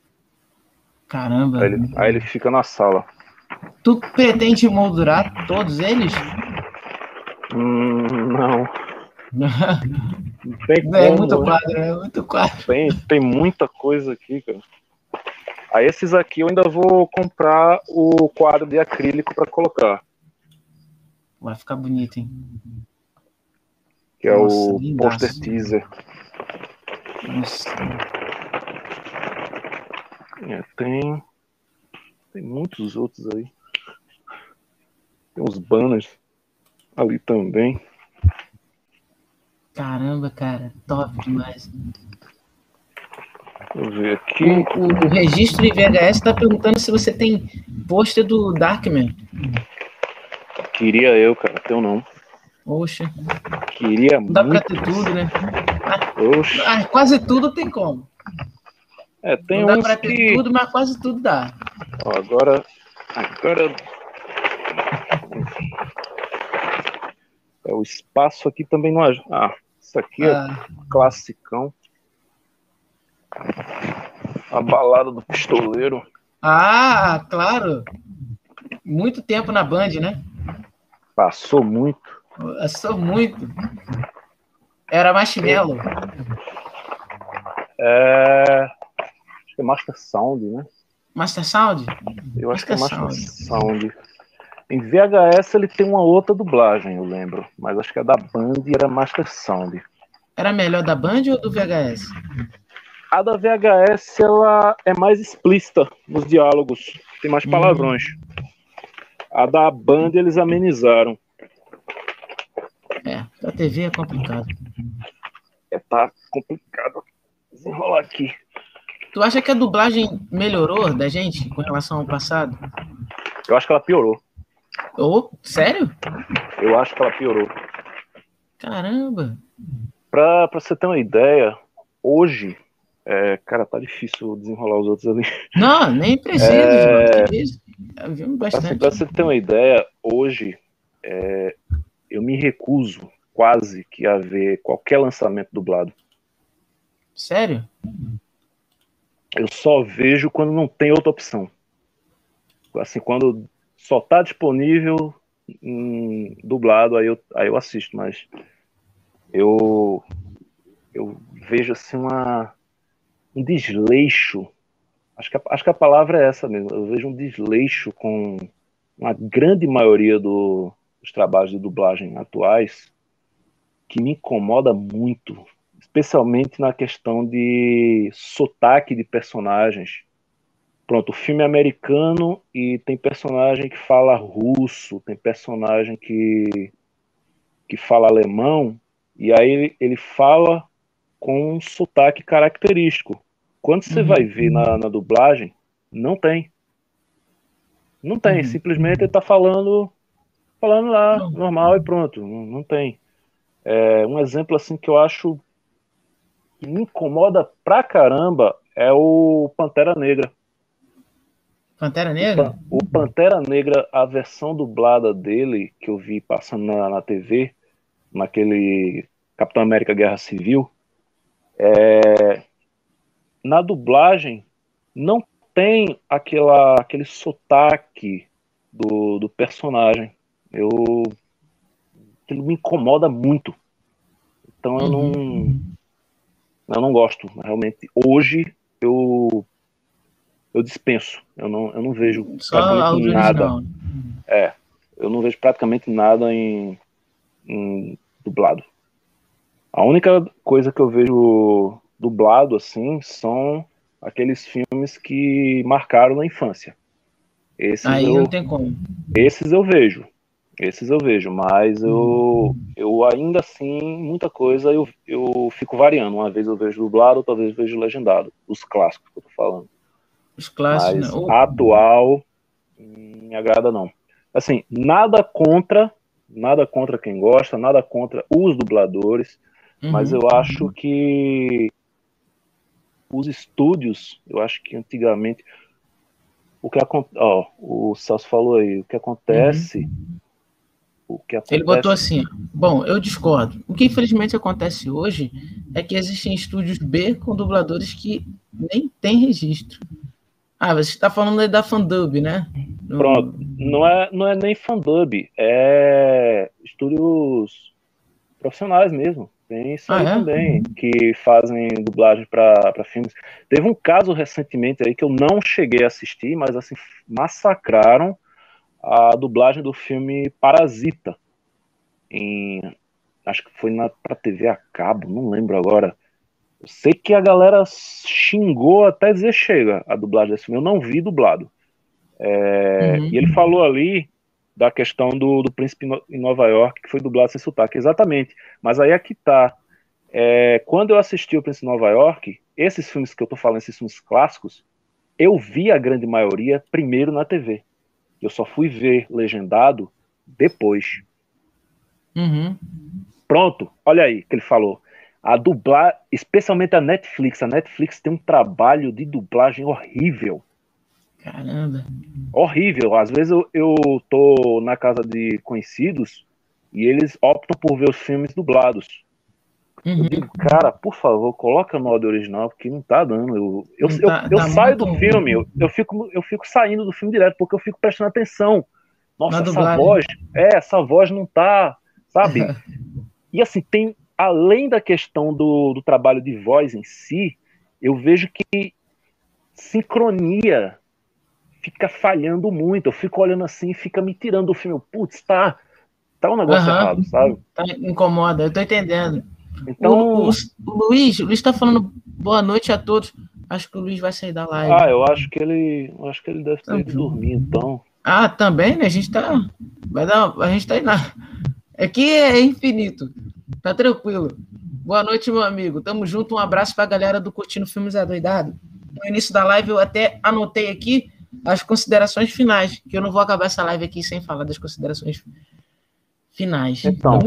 A: Caramba.
B: aí ele, aí ele fica na sala
A: Tu pretende moldurar todos eles?
B: Hum, não *laughs* tem
A: É
B: como,
A: muito
B: né?
A: quadro, é muito quadro.
B: tem, tem muita coisa aqui cara aí esses aqui eu ainda vou comprar o quadro de acrílico para colocar
A: Vai ficar bonito, hein?
B: Que é
A: Nossa,
B: o poster teaser
A: Nossa.
B: É, tem. Tem muitos outros aí. Tem uns banners ali também.
A: Caramba, cara. Top demais.
B: Deixa eu ver aqui.
A: o- o registro em VHS tá perguntando se você tem pôster do Darkman.
B: Queria eu, cara. Teu não.
A: Poxa,
B: Queria
A: não dá pra
B: muito.
A: ter tudo, né?
B: Oxe.
A: Ah, quase tudo tem como.
B: É, tem
A: não dá pra ter
B: que.
A: tudo, mas quase tudo dá.
B: Ó, agora. Agora. É, o espaço aqui também não ajuda. Ah, isso aqui é
A: Ah,
B: classicão. A balada do pistoleiro.
A: ah, claro. Muito tempo na Band, né?
B: Passou muito.
A: Assou muito. Era marshmallow.
B: É. Acho que é Master Sound, né?
A: Master Sound?
B: Eu acho que é
A: Master
B: Master Sound. Em VHS ele tem uma outra dublagem, eu lembro. Mas acho que a da Band era Master Sound.
A: Era melhor da Band ou do VHS?
B: A da VHS ela é mais explícita nos diálogos, tem mais
A: Hum.
B: palavrões. A da Band eles amenizaram.
A: É, pra TV é complicado.
B: É, tá complicado desenrolar aqui.
A: Tu acha que a dublagem melhorou da gente com relação ao passado?
B: Eu acho que ela piorou.
A: Ô, sério?
B: Eu acho que ela piorou.
A: Caramba.
B: Pra, pra você ter uma ideia, hoje, é, cara, tá difícil desenrolar os outros ali.
A: Não, nem precisa.
B: É. Pra, pra você ter uma ideia, hoje é, eu me recuso quase que a ver qualquer lançamento dublado.
A: Sério?
B: Eu só vejo quando não tem outra opção. Assim, quando só tá disponível em dublado, aí eu, aí eu assisto, mas eu eu vejo assim uma um desleixo. Acho que, a, acho que a palavra é essa mesmo. Eu vejo um desleixo com uma grande maioria do, os trabalhos de dublagem atuais que me incomoda muito, especialmente na questão de sotaque de personagens. Pronto, o filme é americano e tem personagem que fala russo, tem personagem que, que fala alemão, e aí ele, ele fala com um sotaque característico. Quando você uhum. vai ver na, na, dublagem, não tem. Não tem, uhum. simplesmente ele tá falando falando lá, não. normal e pronto, não, não tem. É, um exemplo assim que eu acho que me incomoda pra caramba é o Pantera Negra.
A: Pantera Negra?
B: O, Pantera Negra, a versão dublada dele, que eu vi passando na, na TV, naquele Capitão América Guerra Civil, é, na dublagem não tem aquela, aquele sotaque do, do personagem. Eu, aquilo me incomoda muito. Então eu não, eu não gosto. Realmente, hoje eu eu dispenso. Eu não, eu não vejo
A: Só praticamente nada.
B: É, eu não vejo praticamente nada em, em dublado. A única coisa que eu vejo dublado assim são aqueles filmes que marcaram na infância.
A: Esses Aí eu, não tem como.
B: Esses eu vejo. Esses eu vejo, mas eu, hum. eu ainda assim, muita coisa eu, eu fico variando. Uma vez eu vejo dublado, outra vez eu vejo legendado. Os clássicos que eu tô falando.
A: Os clássicos,
B: mas não. atual me agrada não. Assim, nada contra, nada contra quem gosta, nada contra os dubladores. Uhum. Mas eu acho que os estúdios, eu acho que antigamente o que acontece, ó, o Celso falou aí, o que acontece, uhum.
A: O que acontece... Ele botou assim, bom, eu discordo. O que infelizmente acontece hoje é que existem estúdios B com dubladores que nem tem registro. Ah, você está falando aí da Fandub, né?
B: Pronto, não é, não é nem Fandub, é estúdios profissionais mesmo. Tem isso ah, é? também, que fazem dublagem para filmes. Teve um caso recentemente aí que eu não cheguei a assistir, mas assim, massacraram a dublagem do filme Parasita. Em, acho que foi na pra TV a cabo, não lembro agora. Eu sei que a galera xingou até dizer chega a dublagem desse filme. Eu não vi dublado. É, uhum. E ele falou ali da questão do, do príncipe em Nova York, que foi dublado sem sotaque. Exatamente. Mas aí é que tá. É, quando eu assisti o Príncipe em Nova York, esses filmes que eu tô falando, esses filmes clássicos, eu vi a grande maioria primeiro na TV. Eu só fui ver legendado depois.
A: Uhum.
B: Pronto, olha aí que ele falou. A dublar, especialmente a Netflix. A Netflix tem um trabalho de dublagem horrível.
A: Caramba.
B: Horrível. Às vezes eu, eu tô na casa de conhecidos e eles optam por ver os filmes dublados. Uhum. Eu digo, cara, por favor, coloca no áudio original, porque não tá dando. Eu, eu, tá, eu, eu tá saio do filme, eu, eu, fico, eu fico saindo do filme direto, porque eu fico prestando atenção. Nossa, essa voz, é, essa voz não tá, sabe? *laughs* e assim, tem, além da questão do, do trabalho de voz em si, eu vejo que sincronia fica falhando muito. Eu fico olhando assim e fica me tirando do filme. Putz, tá, tá um negócio uhum. errado, sabe?
A: Tá, incomoda, eu tô entendendo. Então, o, o, o Luiz, o Luiz tá falando boa noite a todos. Acho que o Luiz vai sair da live.
B: Ah, eu acho que ele, acho que ele deve ter ido dormir, então.
A: Ah, também, né? A gente tá, vai dar, a gente tá na. Aqui é infinito. Tá tranquilo. Boa noite, meu amigo. Tamo junto. Um abraço pra galera do Curtindo Filmes Adoidado. No início da live eu até anotei aqui as considerações finais, que eu não vou acabar essa live aqui sem falar das considerações finais.
B: Então,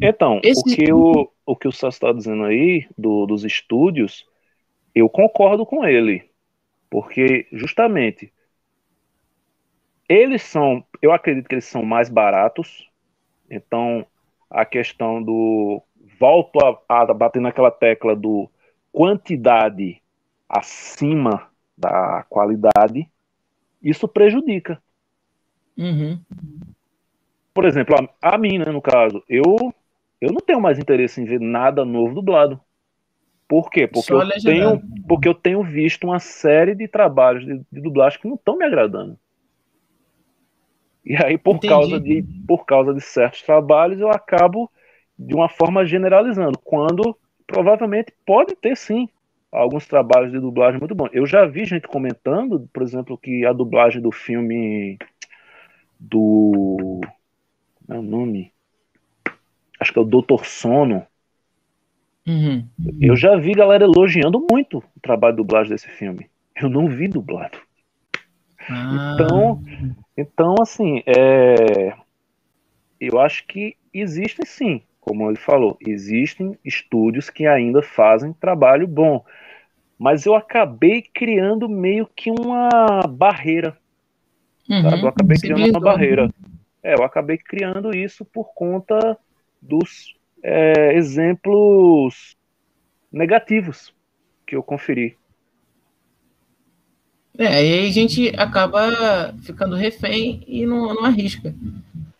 B: então Esse... o, que o, o que o Sassi está dizendo aí, do, dos estúdios, eu concordo com ele. Porque, justamente, eles são, eu acredito que eles são mais baratos. Então, a questão do. Volto a, a bater naquela tecla do quantidade acima da qualidade isso prejudica.
A: Uhum.
B: Por exemplo, a, a mim, né, no caso, eu, eu não tenho mais interesse em ver nada novo dublado. Por quê? Porque eu, tenho, porque eu tenho visto uma série de trabalhos de, de dublagem que não estão me agradando. E aí, por causa, de, por causa de certos trabalhos, eu acabo de uma forma generalizando, quando provavelmente pode ter sim alguns trabalhos de dublagem muito bons. Eu já vi gente comentando, por exemplo, que a dublagem do filme do. O nome? Acho que é o Doutor Sono.
A: Uhum.
B: Eu já vi galera elogiando muito o trabalho de dublagem desse filme. Eu não vi dublado.
A: Ah.
B: Então, então assim, é, eu acho que existem sim, como ele falou, existem estúdios que ainda fazem trabalho bom. Mas eu acabei criando meio que uma barreira.
A: Uhum.
B: Eu acabei criando uma barreira. É, eu acabei criando isso por conta dos é, exemplos negativos que eu conferi.
A: É, e aí a gente acaba ficando refém e não, não arrisca.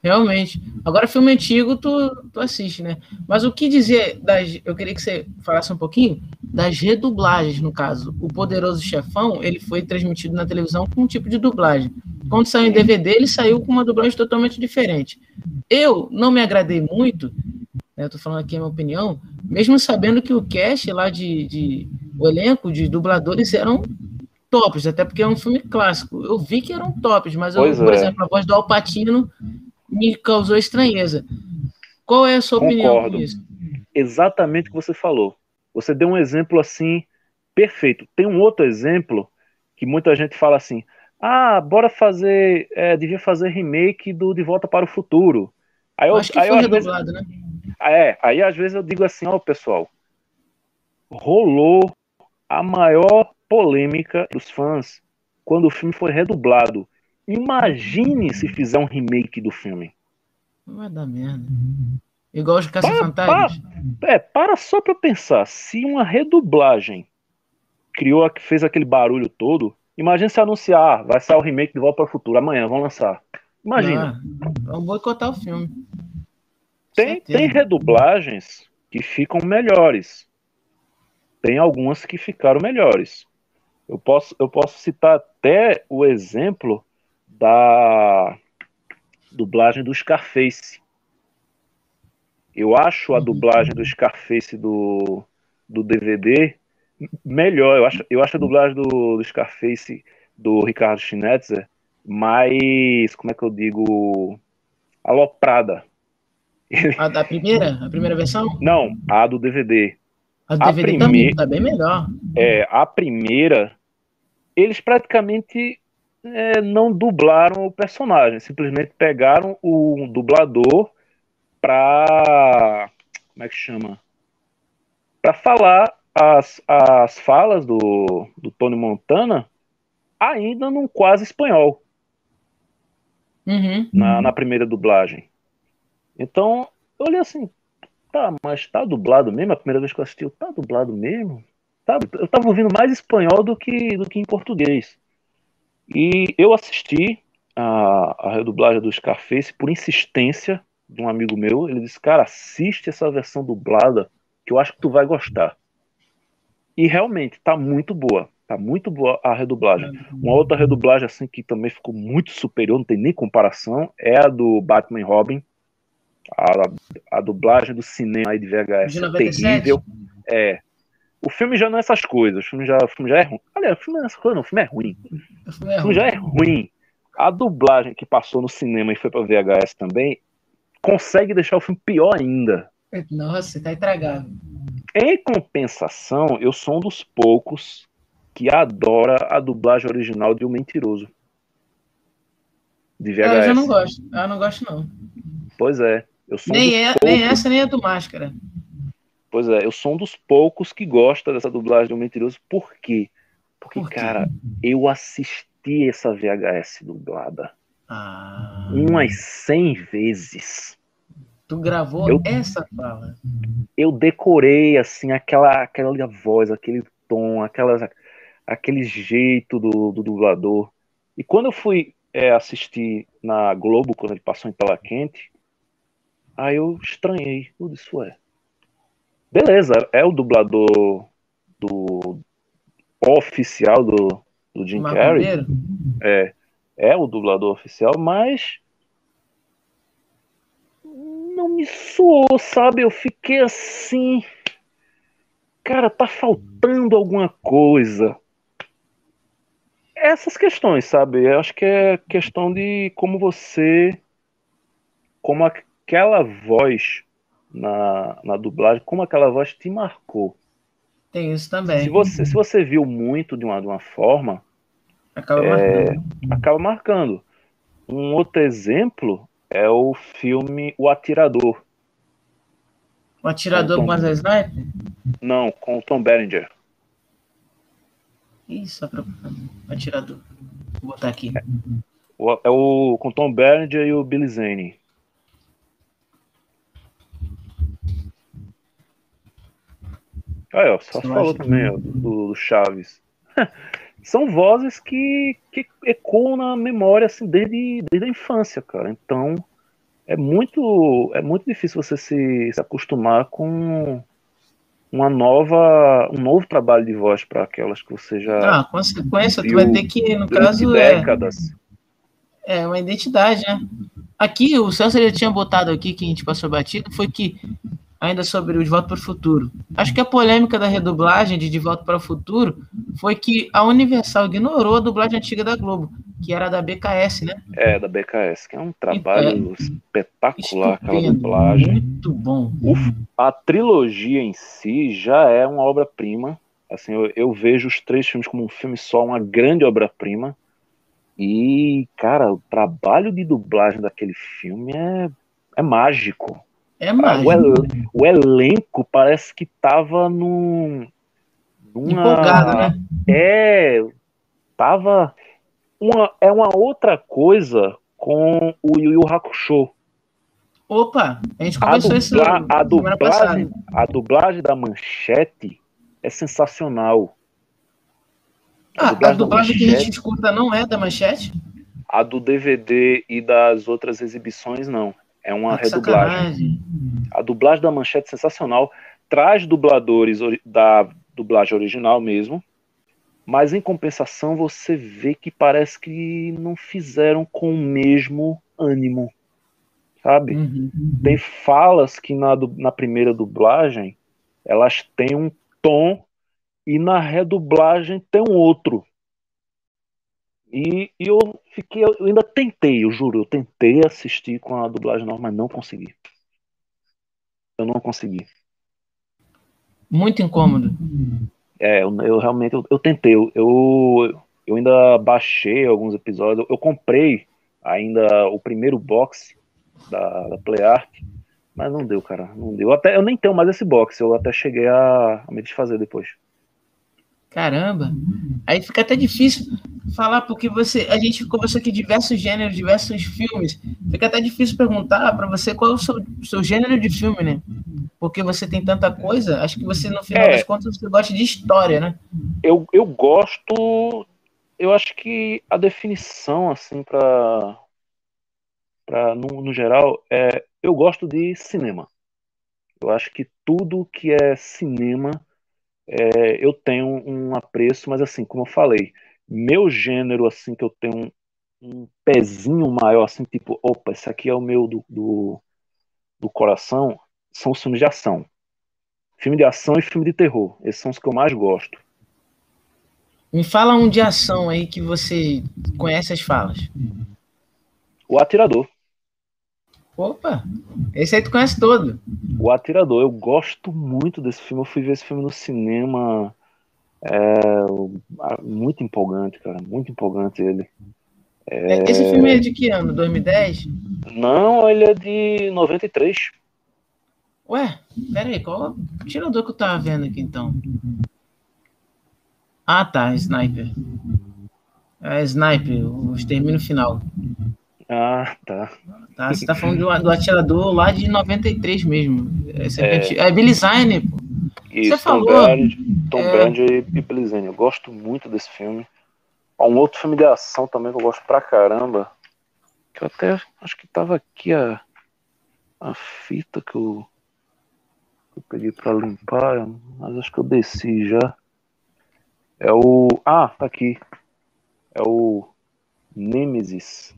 A: Realmente. Agora, filme antigo, tu, tu assiste, né? Mas o que dizer das. Eu queria que você falasse um pouquinho das redublagens, no caso. O Poderoso Chefão, ele foi transmitido na televisão com um tipo de dublagem. Quando saiu em DVD, ele saiu com uma dublagem totalmente diferente. Eu não me agradei muito, né? Eu tô falando aqui a minha opinião, mesmo sabendo que o cast lá de, de o elenco de dubladores eram tops, até porque é um filme clássico. Eu vi que eram tops, mas eu,
B: Pois
A: por
B: é.
A: exemplo, a voz do Alpatino me causou estranheza. Qual é a sua opinião
B: Concordo.
A: com isso?
B: Exatamente o que você falou. Você deu um exemplo assim perfeito. Tem um outro exemplo que muita gente fala assim: ah, bora fazer, é, devia fazer remake do De Volta para o Futuro. Aí eu,
A: acho que
B: aí
A: foi
B: eu, às vezes,
A: redublado, né?
B: É, aí às vezes eu digo assim, ó, pessoal, rolou a maior polêmica dos fãs quando o filme foi redublado. Imagine se fizer um remake do filme.
A: Vai dar merda. Igual os
B: Para,
A: Caça-Fantasmas.
B: é, para só pra pensar, se uma redublagem criou, fez aquele barulho todo, imagine se anunciar, ah, vai sair o remake de Volta para o Futuro amanhã, vão lançar. Imagina.
A: Vamos boicotar o filme.
B: Tem,
A: Certeza.
B: tem redublagens que ficam melhores. Tem algumas que ficaram melhores. Eu posso, eu posso citar até o exemplo da dublagem do Scarface. Eu acho a dublagem do Scarface do, do DVD melhor. Eu acho, eu acho a dublagem do, do Scarface do Ricardo Schnetzer mais, como é que eu digo, aloprada. *laughs*
A: A da primeira? A primeira versão?
B: Não, a do DVD.
A: A do
B: A
A: DVD tá,
B: primeira-
A: tá bem melhor.
B: É, a primeira, eles praticamente é, não dublaram o personagem, simplesmente pegaram o dublador pra. Como é que chama? Pra falar as, as falas do, do Tony Montana ainda num quase espanhol.
A: Uhum.
B: na, na primeira dublagem. Então, eu olhei assim, tá, mas tá dublado mesmo? A primeira vez que eu assisti, tá dublado mesmo? Tá, eu tava ouvindo mais espanhol do que, do que em português. E eu assisti a, a redublagem do Scarface por insistência de um amigo meu. Ele disse, cara, assiste essa versão dublada que eu acho que tu vai gostar. E realmente, tá muito boa. Tá muito boa a redublagem. Uma outra redublagem assim que também ficou muito superior, não tem nem comparação, é a do Batman e Robin. A, a dublagem do cinema aí de VHS
A: De
B: é
A: 97?
B: terrível. É. O filme já não é essas coisas. O filme já, o filme já é ruim. Aliás, o filme não é essas coisas, não. O filme é ruim.
A: O filme é
B: O filme já é ruim. A dublagem que passou no cinema e foi pra VHS também consegue deixar o filme pior ainda.
A: Nossa, tá estragado.
B: Em compensação, eu sou um dos poucos que adora a dublagem original de O Mentiroso. De VHS.
A: Eu já não gosto. Eu não gosto, não.
B: Pois é. Eu sou um
A: Nem,
B: dos
A: é,
B: poucos,
A: nem essa, nem a do Máscara.
B: Pois é, eu sou um dos poucos que gosta dessa dublagem do Mentiroso. Por quê? Porque,
A: Por quê?
B: cara, eu assisti essa VHS dublada
A: Ah,
B: umas 100 vezes.
A: tu gravou
B: Eu-
A: essa fala.
B: Eu decorei, assim, aquela, aquela voz, aquele tom, aquelas, aquele jeito do, do dublador. E quando eu fui é, assistir na Globo, quando ele passou em tela quente, aí eu estranhei. Eu disse, ué. Beleza, é o dublador do oficial do, do Jim Carrey. É, é o dublador oficial, mas não me soou, sabe? Eu fiquei assim. Cara, tá faltando alguma coisa. Essas questões, sabe? Eu acho que é questão de como você. Como aquela voz na, na dublagem, como aquela voz te marcou.
A: Tem isso também.
B: Se você, se você viu muito de uma, de uma forma,
A: acaba,
B: é,
A: marcando.
B: acaba marcando. Um outro exemplo é o filme O Atirador.
A: O Atirador com, Tom... Sniper?
B: Não, com o Tom Berenger.
A: Isso. Atirador. Vou botar aqui.
B: É o, é o com Tom Berenger e o Billy Zane. Aí, ó, só falou também, ó, do, do Chaves. *laughs* São vozes que, que ecoam na memória assim, desde, desde a infância, cara. Então é muito, é muito difícil você se, se acostumar com uma nova, um novo trabalho de voz para aquelas que você já.
A: Ah, consequência, tu vai ter que, no caso. É
B: décadas.
A: É, é uma identidade, né? Aqui, o Celso ele tinha botado aqui, que a gente passou batido, foi que ainda sobre o De Volta para o Futuro. Acho que a polêmica da redublagem de De Volta para o Futuro foi que a Universal ignorou a dublagem antiga da Globo, que era da BKS, né?
B: É, da BKS, que é um trabalho é, espetacular aquela dublagem.
A: Muito bom.
B: a trilogia em si já é uma obra-prima. Assim, eu, eu vejo os três filmes como um filme só, uma grande obra-prima. E, cara, o trabalho de dublagem daquele filme é, é mágico.
A: É mágico.
B: O, el, o elenco parece que tava num. Numa,
A: Empolgado, né?
B: É. Tava. Uma, é uma outra coisa com o Yu Yu Hakusho.
A: Opa, a gente começou a dubla, isso
B: a dublagem, a dublagem da manchete é sensacional.
A: A ah, dublagem, a dublagem manchete, que a gente escuta não é da manchete?
B: A do DVD e das outras exibições, não. É uma redublagem. Sacanagem. A dublagem da Manchete é sensacional. Traz dubladores da dublagem original mesmo. Mas em compensação você vê que parece que não fizeram com o mesmo ânimo. Sabe? Uhum, uhum. Tem falas que na, na primeira dublagem elas têm um tom e na redublagem tem um outro. E, e, eu fiquei, eu ainda tentei, eu juro, eu tentei assistir com a dublagem normal, mas não consegui. Eu não consegui.
A: Muito incômodo.
B: É, eu, eu realmente, eu, eu tentei, eu, eu, eu, ainda baixei alguns episódios, eu, comprei ainda o primeiro box da, da PlayArt, mas não deu, cara, não deu. Até, eu nem tenho mais esse box, eu até cheguei a, a me desfazer depois.
A: Caramba. Aí fica até difícil falar, porque você, a gente conversou aqui diversos gêneros, diversos filmes. Fica até difícil perguntar para você qual é o seu, seu, gênero de filme, né? Porque você tem tanta coisa, acho que você, no final é, das contas, você gosta de história, né?
B: Eu, eu gosto. Eu acho que a definição, assim, para. Pra, no, no geral, é eu gosto de cinema. Eu acho que tudo que é cinema é, eu tenho um apreço, mas assim, como eu falei, meu gênero, assim, que eu tenho um, um pezinho maior, assim, tipo, opa, esse aqui é o meu do, do, do coração, são os filmes de ação. Filme de ação e filme de terror. Esses são os que eu mais gosto.
A: Me fala um de ação aí que você conhece as falas.
B: O Atirador.
A: Opa, esse aí tu conhece todo.
B: O Atirador, eu gosto muito desse filme. Eu fui ver esse filme no cinema. É, muito empolgante, cara. Muito empolgante ele.
A: É... Esse filme é de que ano? 2010?
B: Não, ele é de 93.
A: Ué, peraí, qual tirador que eu tava vendo aqui então? Ah, tá, Sniper. É Sniper, o extermínio final.
B: Ah, tá.
A: tá você tá falando do, do atirador lá de 93 mesmo. É, é Billy Zane, pô.
B: Isso, você falou. Tom é... e Billy Zane. Eu gosto muito desse filme. um outro filme de ação também que eu gosto pra caramba. Que eu até acho que tava aqui a, a fita que eu, que eu peguei pra limpar, mas acho que eu desci já. É o. Ah, tá aqui. É o Nemesis.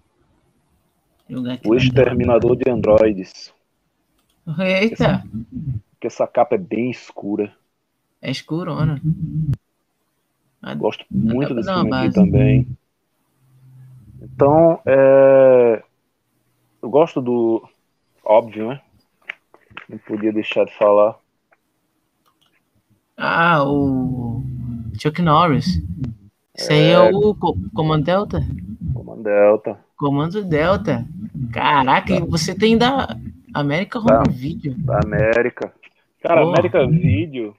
B: O Exterminador de Androides.
A: Eita!
B: Essa, porque essa capa é bem escura.
A: É escurona.
B: Gosto muito desse filme aqui também. Então, é... eu gosto do. Óbvio, né? Não podia deixar de falar.
A: Ah, o Chuck Norris. Isso aí é, é o Comando Delta?
B: Comando Delta.
A: Comando Delta. Caraca, tá. você tem da América Home
B: da,
A: Video.
B: Da América. Cara, Porra. América Video,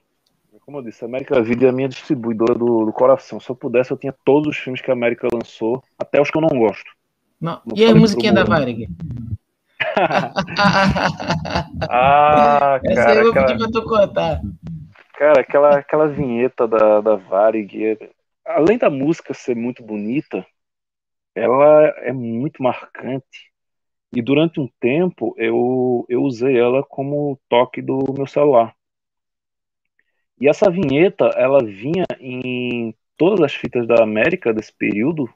B: como eu disse, a América Video é a minha distribuidora do, do, coração. Se eu pudesse, eu tinha todos os filmes que a América lançou, até os que eu não gosto.
A: Não. Não e a musiquinha da Varig? *laughs* *laughs*
B: ah,
A: Essa
B: cara,
A: aí eu vou aquela... pedir pra tu contar.
B: Cara, aquela, aquela vinheta da, da Varig, além da música ser muito bonita, ela é muito marcante. E durante um tempo eu, eu usei ela como toque do meu celular. E essa vinheta, ela vinha em todas as fitas da América desse período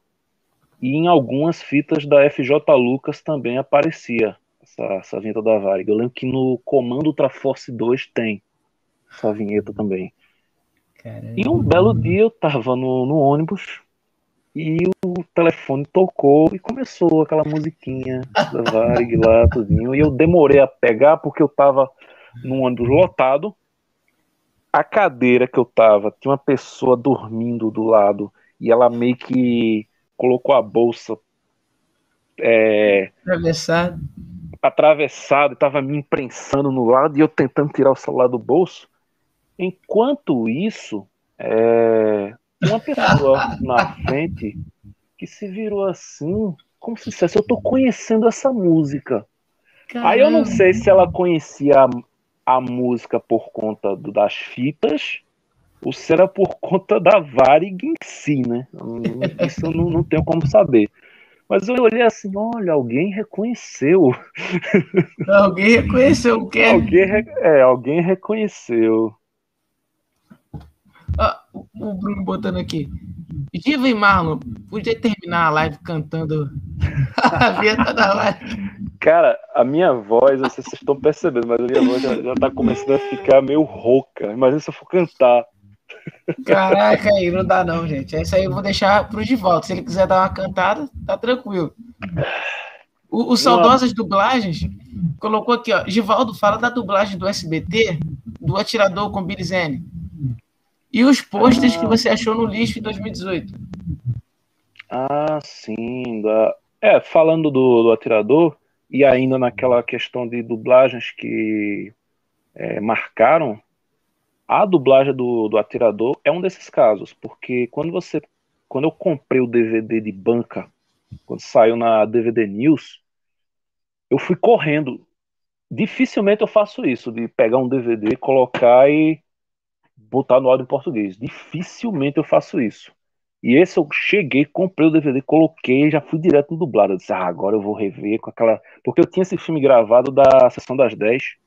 B: e em algumas fitas da FJ Lucas também aparecia essa, essa vinheta da Varig. Eu lembro que no Comando Ultra Force 2 tem essa vinheta também. Caramba. E um belo dia eu tava no, no ônibus e o telefone tocou e começou aquela musiquinha da Varig lá, *laughs* tudinho. E eu demorei a pegar porque eu tava num ônibus lotado. A cadeira que eu tava tinha uma pessoa dormindo do lado e ela meio que colocou a bolsa é,
A: atravessado
B: atravessado, estava me imprensando no lado e eu tentando tirar o celular do bolso. Enquanto isso, é, uma pessoa na frente que se virou assim, como se dissesse, eu tô conhecendo essa música. Caramba. Aí eu não sei se ela conhecia a, a música por conta do, das fitas ou se era por conta da Varig em si, né? Isso eu não, não tenho como saber. Mas eu olhei assim, olha, alguém reconheceu.
A: Alguém reconheceu o quê?
B: Alguém, é, alguém reconheceu.
A: Ah, o Bruno botando aqui. Diva e Marlon, podia terminar a live cantando a vinheta da live.
B: Cara, a minha voz, não sei se vocês estão percebendo, mas a minha voz já, já tá começando a ficar meio rouca. Imagina se eu for cantar.
A: Caraca, aí não dá não, gente. Essa aí eu vou deixar pro Givaldo. Se ele quiser dar uma cantada, tá tranquilo. O, o Saudosas Dublagens colocou aqui, ó. Givaldo, fala da dublagem do SBT do Atirador com Billy Zane. E os posters ah. que você achou no lixo em 2018?
B: Ah, sim. Da... É, falando do, do Atirador, e ainda naquela questão de dublagens que é, marcaram, a dublagem do, do Atirador é um desses casos, porque quando você. Quando eu comprei o DVD de banca, quando saiu na DVD News, eu fui correndo. Dificilmente eu faço isso, de pegar um DVD, colocar e botar no áudio em português. Dificilmente eu faço isso. E esse eu cheguei, comprei o DVD, coloquei já fui direto no dublado. Eu disse, ah, agora eu vou rever com aquela. Porque eu tinha esse filme gravado da sessão das 10.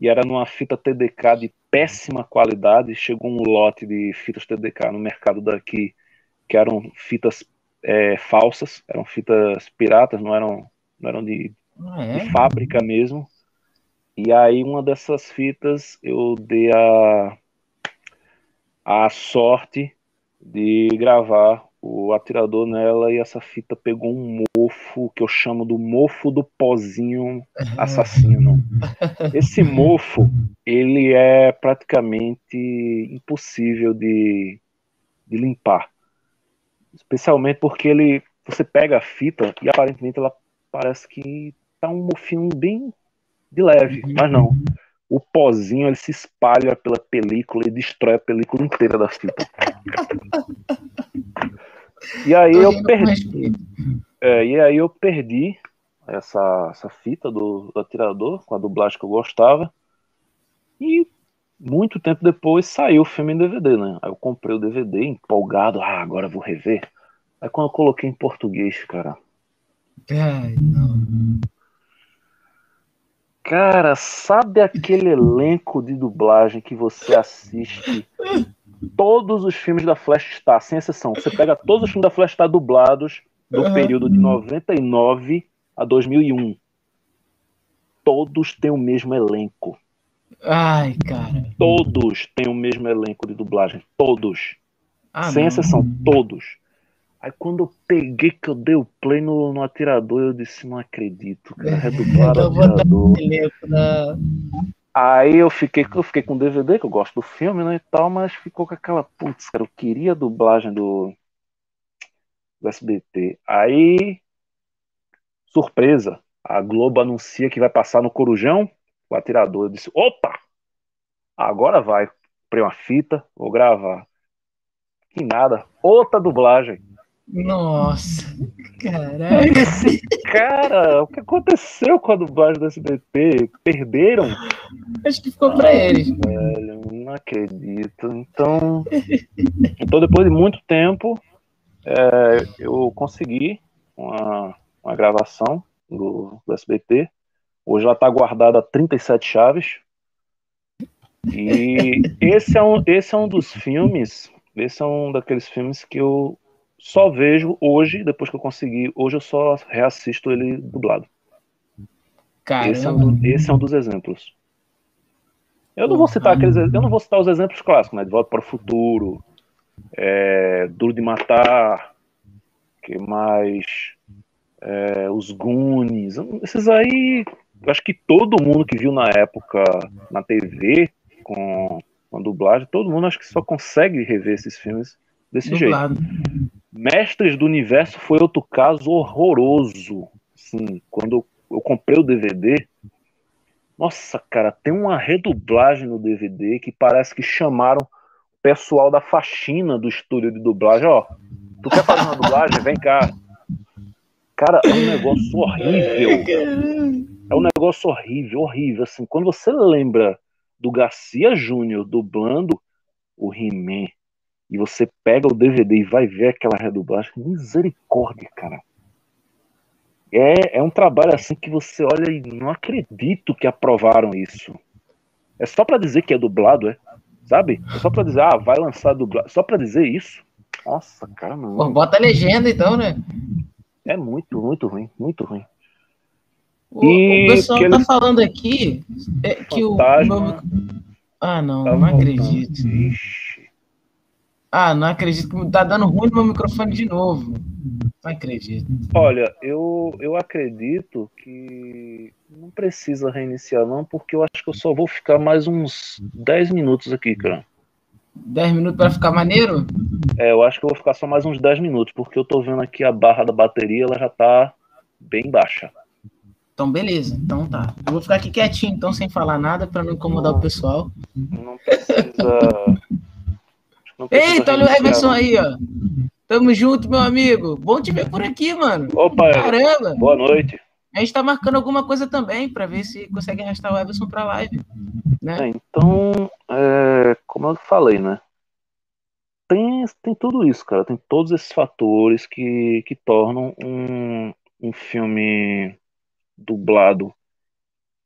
B: E era numa fita TDK de péssima qualidade. Chegou um lote de fitas TDK no mercado daqui, que eram fitas é, falsas, eram fitas piratas, não eram, não eram de, ah, é? de fábrica mesmo. E aí uma dessas fitas eu dei a, a sorte de gravar o atirador nela e essa fita pegou um mofo que eu chamo do mofo do pozinho *laughs* assassino. Esse mofo, ele é praticamente impossível de, de limpar. Especialmente porque ele você pega a fita e aparentemente ela parece que tá um mofinho bem de leve, uhum. mas não. O pozinho ele se espalha pela película e destrói a película inteira da fita. E aí eu perdi. É, e aí eu perdi essa, essa fita do, do atirador com a dublagem que eu gostava. E muito tempo depois saiu o filme em DVD, né? Aí eu comprei o DVD empolgado, ah, agora eu vou rever. Aí quando eu coloquei em português, cara.
A: Ai, não.
B: Cara, sabe aquele elenco de dublagem que você assiste todos os filmes da Flash Star, sem exceção. Você pega todos os filmes da Flash Star dublados do uhum. período de 99 a 2001. todos têm o mesmo elenco.
A: Ai, cara.
B: Todos têm o mesmo elenco de dublagem. Todos.
A: Ah,
B: Sem
A: não.
B: exceção, todos. Aí quando eu peguei que eu dei o play no, no atirador, eu disse, não acredito, cara, redublaram o atirador. Aí eu fiquei, eu fiquei com o DVD, que eu gosto do filme, né, e tal, mas ficou com aquela, putz, cara, eu queria a dublagem do, do SBT. Aí, surpresa, a Globo anuncia que vai passar no Corujão, o atirador. Eu disse, opa, agora vai. Comprei uma fita, vou gravar. Que nada, outra dublagem.
A: Nossa, caralho.
B: disse, cara, o que aconteceu com a dublagem do SBT? Perderam?
A: Acho que ficou pra eles.
B: Velho, não acredito. Então, então depois de muito tempo, é, eu consegui uma, uma gravação do, do SBT. Hoje ela está guardada a 37 chaves. E esse é, um, esse é um dos filmes, esse é um daqueles filmes que eu só vejo hoje, depois que eu consegui. Hoje eu só reassisto ele dublado. Esse é, um, do- esse é um dos exemplos. Eu não vou citar aqueles, eu não vou citar os exemplos clássicos, né? De Volta para o Futuro, é, Duro de Matar, que mais, é, os Goonies, esses aí, eu acho que todo mundo que viu na época na TV com, com a dublagem, todo mundo acho que só consegue rever esses filmes desse jeito. Mestres do Universo foi outro caso horroroso. Sim, quando eu, eu comprei o DVD, nossa, cara, tem uma redublagem no DVD que parece que chamaram o pessoal da faxina do estúdio de dublagem, ó. Tu quer fazer uma *laughs* dublagem? Vem cá. Cara, é um negócio horrível. É um negócio horrível, horrível. Assim, quando você lembra do Garcia Júnior dublando o He-Man e você pega o DVD e vai ver aquela redublagem, misericórdia, cara. É, é um trabalho assim que você olha e não acredito que aprovaram isso. É só pra dizer que é dublado, é? Sabe? É só pra dizer, ah, vai lançar dublado. Só pra dizer isso. Nossa, cara, não.
A: Pô, bota a legenda então, né?
B: É muito, muito ruim, muito ruim.
A: O,
B: E
A: o pessoal tá
B: eles-
A: falando aqui é, que o.
B: Fantasma.
A: meu- Ah, não,
B: Tá
A: não
B: voltando.
A: acredito.
B: Ixi.
A: Ah, não acredito que tá dando ruim no meu microfone de novo. Não acredito.
B: Olha, eu, eu acredito que não precisa reiniciar, não, porque eu acho que eu só vou ficar mais uns 10 minutos aqui, cara.
A: 10 minutos pra ficar maneiro?
B: É, eu acho que eu vou ficar só mais uns 10 minutos, porque eu tô vendo aqui a barra da bateria, ela já tá bem baixa.
A: Então, beleza. Então tá. Eu vou ficar aqui quietinho, então, sem falar nada, pra não incomodar o pessoal.
B: Não precisa. acho que não precisa
A: Eita, olha o Everson aí, ó. Tamo junto, meu amigo. Bom te ver por aqui, mano.
B: Opa,
A: Caramba.
B: boa noite.
A: A gente tá marcando alguma coisa também pra ver se consegue arrastar o Everson pra live. Né?
B: É, então, é, como eu falei, né? Tem, tem tudo isso, cara. Tem todos esses fatores que, que tornam um, um filme dublado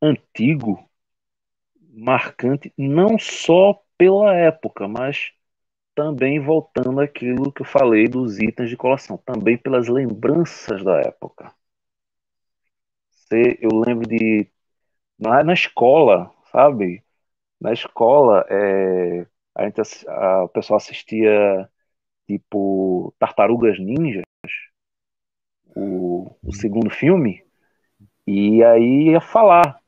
B: antigo marcante, não só pela época, mas também voltando àquilo que eu falei dos itens de coleção, também pelas lembranças da época. Eu lembro de na, na escola, sabe? Na escola, é, a gente, a- o pessoal assistia tipo Tartarugas Ninjas, o, o segundo filme, e aí ia falar.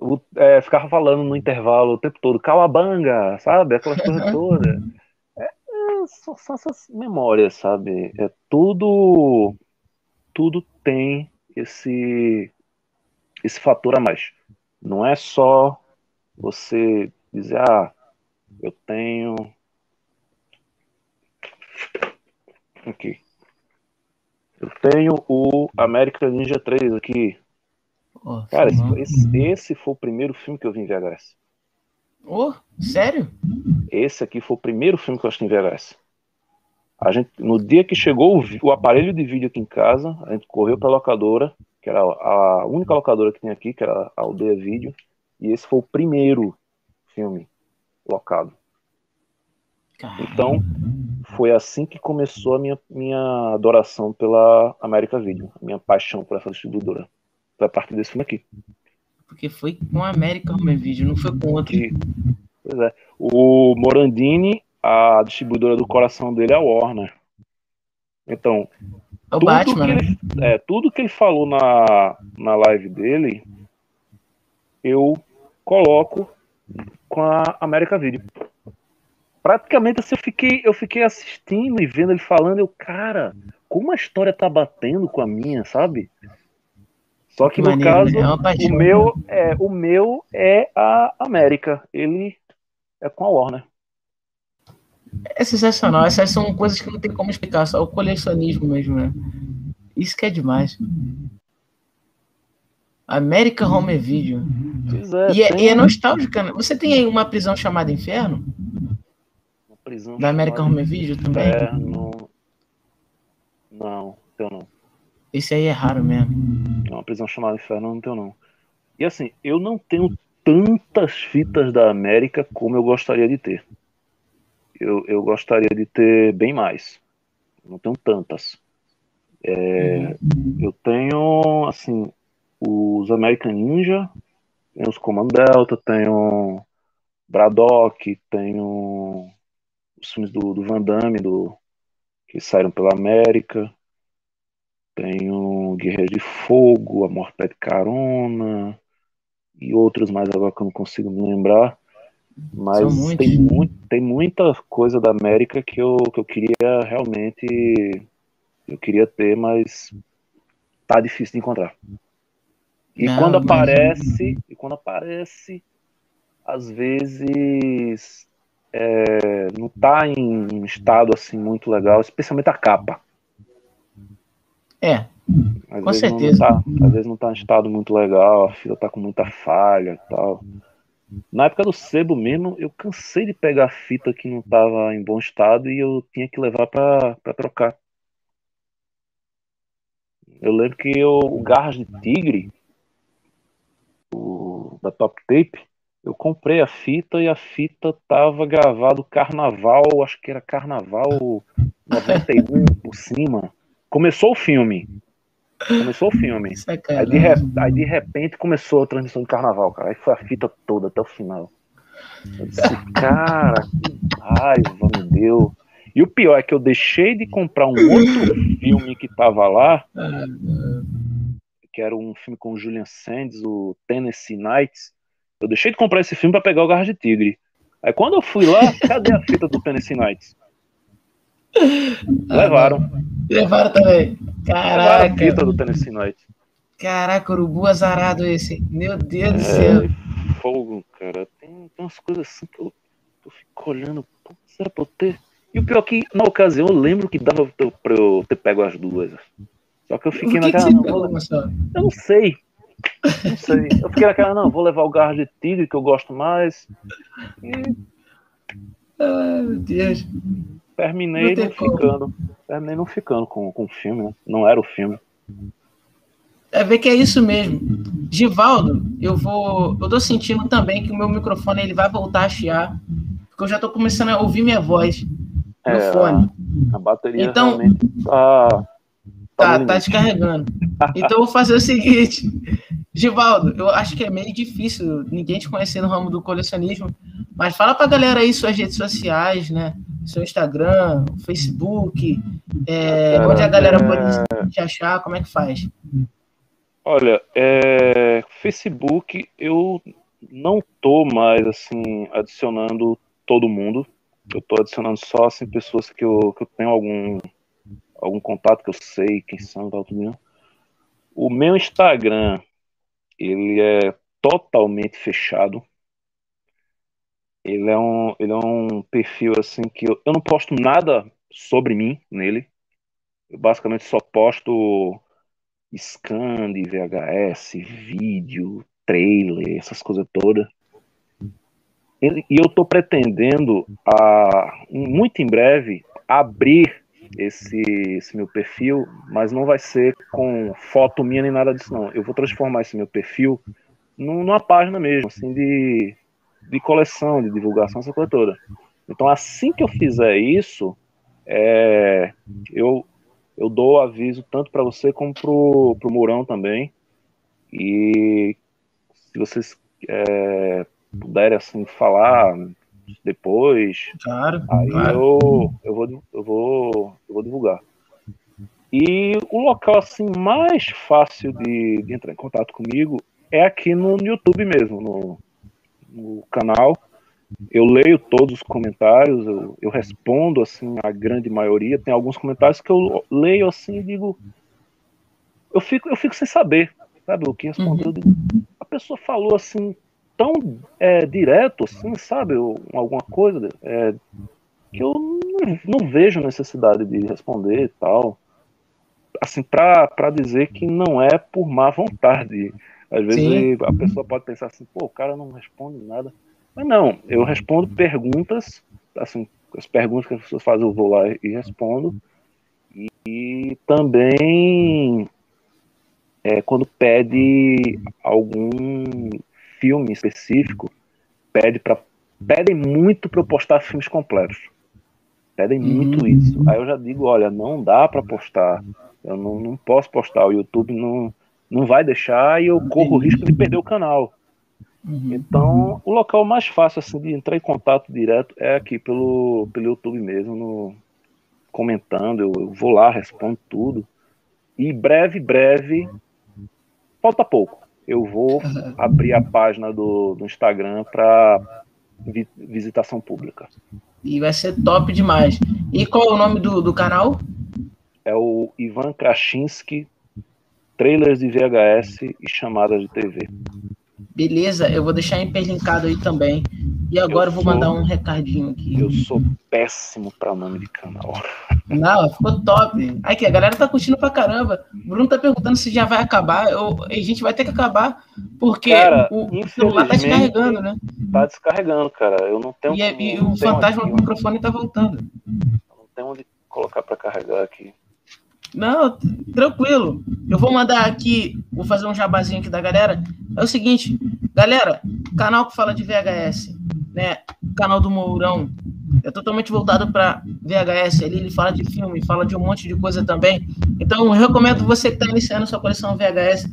B: O- é, ficava falando no intervalo o tempo todo, Calabanga, sabe? Aquelas coisas *laughs* todas. São, são essas memórias, sabe? É tudo, tudo tem esse, esse fator a mais. Não é só você dizer, ah, eu tenho. Aqui. Eu tenho o American Ninja 3 aqui.
A: Ó,
B: Cara, esse, esse foi o primeiro filme que eu vi em VHS.
A: Ô, sério?
B: Esse aqui foi o primeiro filme que eu assisti em VHS. A gente, no dia que chegou o, o aparelho de vídeo aqui em casa, a gente correu para a locadora, que era a única locadora que tem aqui, que era a Aldeia Vídeo, e esse foi o primeiro filme locado.
A: Caramba.
B: Então, foi assim que começou a minha, minha adoração pela América Video, a minha paixão por essa distribuidora. Foi a partir desse filme aqui.
A: Porque foi com a América Home Video, não foi com outro.
B: Pois é. O Morandini, a distribuidora do coração dele é a Warner. Então,
A: É o
B: tudo,
A: Batman,
B: que
A: né?
B: ele, é, tudo que ele falou na, na live dele, eu coloco com a América Video. Praticamente assim, eu fiquei, eu fiquei assistindo e vendo ele falando, eu, cara, como a história tá batendo com a minha, sabe? Só que, no caso,
A: né? É paixão,
B: o meu é, o meu é a América. Ele é com a Warner.
A: É sensacional. Essas são coisas que não tem como explicar, só o colecionismo mesmo, né? Isso que é demais. América Home Video.
B: É,
A: E é,
B: tem
A: e é nostálgica, né? Você tem aí uma prisão chamada Inferno?
B: uma prisão
A: Da América
B: chamada
A: Home Video também?
B: Inferno. Não, eu não.
A: Esse aí é raro mesmo.
B: Não, uma prisão chamada Inferno não tenho, não. E assim, eu não tenho tantas fitas da América como eu gostaria de ter. Eu, eu gostaria de ter bem mais. Não tenho tantas. É, eu tenho, assim, os American Ninja, tenho os Command Delta, tenho Braddock, tenho os filmes do, do Van Damme, do, que saíram pela América. Tenho Guerreiro de Fogo, Amor Pede Carona e outros mais agora que eu não consigo me lembrar. Mas
A: São muitos.
B: tem, mu tem muita coisa da América que eu, que eu queria realmente eu queria ter, mas tá difícil de encontrar. E
A: Não,
B: quando
A: mas-
B: aparece, e quando aparece, às vezes é, não tá em um estado assim muito legal, especialmente a capa.
A: É,
B: Às
A: Com certeza.
B: Tá, às vezes não tá em estado muito legal, a fita tá com muita falha e tal. Na época do sebo mesmo, eu cansei de pegar fita que não tava em bom estado e eu tinha que levar pra pra trocar. Eu lembro que eu, o Garras de Tigre, o, da Top Tape, eu comprei a fita e a fita tava gravado Carnaval, acho que era Carnaval 91 por cima. Começou o filme. Começou o filme. *laughs* Aí de, re- aí de repente começou a transmissão de carnaval, cara. Aí foi a fita toda até o final. Eu disse, *laughs* cara, que raiva me deu. E o pior é que eu deixei de comprar um outro filme que tava lá,
A: Ah,
B: que era um filme com o Julian Sands, o Tennessee Nights. Eu deixei de comprar esse filme pra pegar o Garra de Tigre. Aí quando eu fui lá, cadê a fita do Tennessee Nights? *laughs* Levaram.
A: Levaram também.
B: Levaram a
A: Caraca.
B: fita do Tennessee Nights.
A: Caraca, urubu azarado esse. Meu Deus do
B: É,
A: céu.
B: fogo, cara. Tem, tem umas coisas assim que eu, eu fico olhando. Pô, será pra eu ter? E o pior é que, na ocasião, eu lembro que dava pra eu- ter pego as duas. Só que eu fiquei
A: que, que
B: naquela.
A: você
B: não,
A: pegou,
B: eu não sei. Não sei. Eu fiquei naquela, não, vou levar o garro de tigre que eu gosto mais. E
A: Ai, meu Deus.
B: Terminei
A: Não
B: não ficando. Terminei não ficando com, com o filme, né? Não era o filme.
A: É ver que é isso mesmo. Givaldo, eu vou. Eu tô sentindo também que o meu microfone ele vai voltar a chiar. Porque eu já tô começando a ouvir minha voz no
B: É,
A: fone.
B: A bateria
A: Então-
B: realmente tá.
A: Tá, tá descarregando. Então eu vou fazer o seguinte. Givaldo, eu acho que é meio difícil ninguém te conhecer no ramo do colecionismo, mas fala pra galera aí suas redes sociais, né? Seu Instagram, Facebook, é,
B: Cara,
A: onde a galera
B: é-
A: pode te achar, como é que faz?
B: Olha, é, Facebook eu não tô mais assim adicionando todo mundo. Eu tô adicionando só assim pessoas que eu, que eu tenho algum algum contato que eu sei quem são e tal tudo. né? O meu Instagram ele é totalmente fechado. Ele é um ele é um perfil assim que eu, eu não posto nada sobre mim nele. Eu basicamente só posto scan de VHS, vídeo, trailer, essas coisas todas. E eu tô pretendendo, a, muito em breve, abrir esse, esse meu perfil, mas não vai ser com foto minha nem nada disso, não. Eu vou transformar esse meu perfil num- numa página mesmo, assim, de, de coleção, de divulgação, essa coisa toda. Então, assim que eu fizer isso, é, eu, eu dou aviso tanto para você como pro, pro Mourão também. E se vocês é, puderem assim falar depois,
A: claro,
B: aí
A: claro.
B: Eu, eu, vou, eu, vou, eu vou divulgar. E o local assim mais fácil de, de entrar em contato comigo é aqui no YouTube mesmo, no, no canal. Eu leio todos os comentários, eu, eu, respondo assim a grande maioria. Tem alguns comentários que eu leio assim e digo, eu fico, eu fico sem saber, sabe o que responder. Uhum. a pessoa falou assim tão é, direto, assim, sabe, alguma coisa é, que eu não, não, vejo necessidade de responder e tal. Assim, para dizer que não é por má vontade. Às vezes Sim. a pessoa pode pensar assim, pô, o cara não responde nada. Mas não, eu respondo perguntas, assim, as perguntas que as pessoas fazem, eu vou lá e respondo. E, e também é, quando pede algum filme específico, pede para pedem muito para eu postar filmes completos. Pedem muito uhum. isso. Aí eu já digo, olha, não dá para postar. Eu não, não posso postar. O YouTube não, não vai deixar e eu corro o risco de perder o canal. Uhum. Então, o local mais fácil assim, de entrar em contato direto é aqui pelo, pelo YouTube mesmo, no, comentando. Eu, eu vou lá, respondo tudo. E breve, breve, falta pouco. Eu vou *laughs* abrir a página do, do Instagram para vi, visitação pública.
A: E vai ser top demais. E qual é o nome do, do canal?
B: É o Ivan Krasinski trailers de VHS e chamadas de TV.
A: Beleza, eu vou deixar hiperlinkado aí também. E agora eu, eu vou sou, mandar um recadinho aqui.
B: Eu sou péssimo para nome de canal.
A: Não, ficou top. Aqui, a galera tá curtindo pra caramba. O Bruno tá perguntando se já vai acabar. Eu, a gente vai ter que acabar, porque
B: cara,
A: o celular tá descarregando, né?
B: Tá descarregando, cara. Eu não tenho.
A: E, é, e o fantasma do microfone tá voltando.
B: Eu não tenho onde colocar para carregar aqui.
A: Não, tranquilo. Eu vou mandar aqui, vou fazer um jabazinho aqui da galera. É o seguinte, galera, canal que fala de VHS, né? Canal do Mourão, é totalmente voltado para VHS. Ele, ele fala de filme, fala de um monte de coisa também. Então, eu recomendo você que está iniciando sua coleção VHS,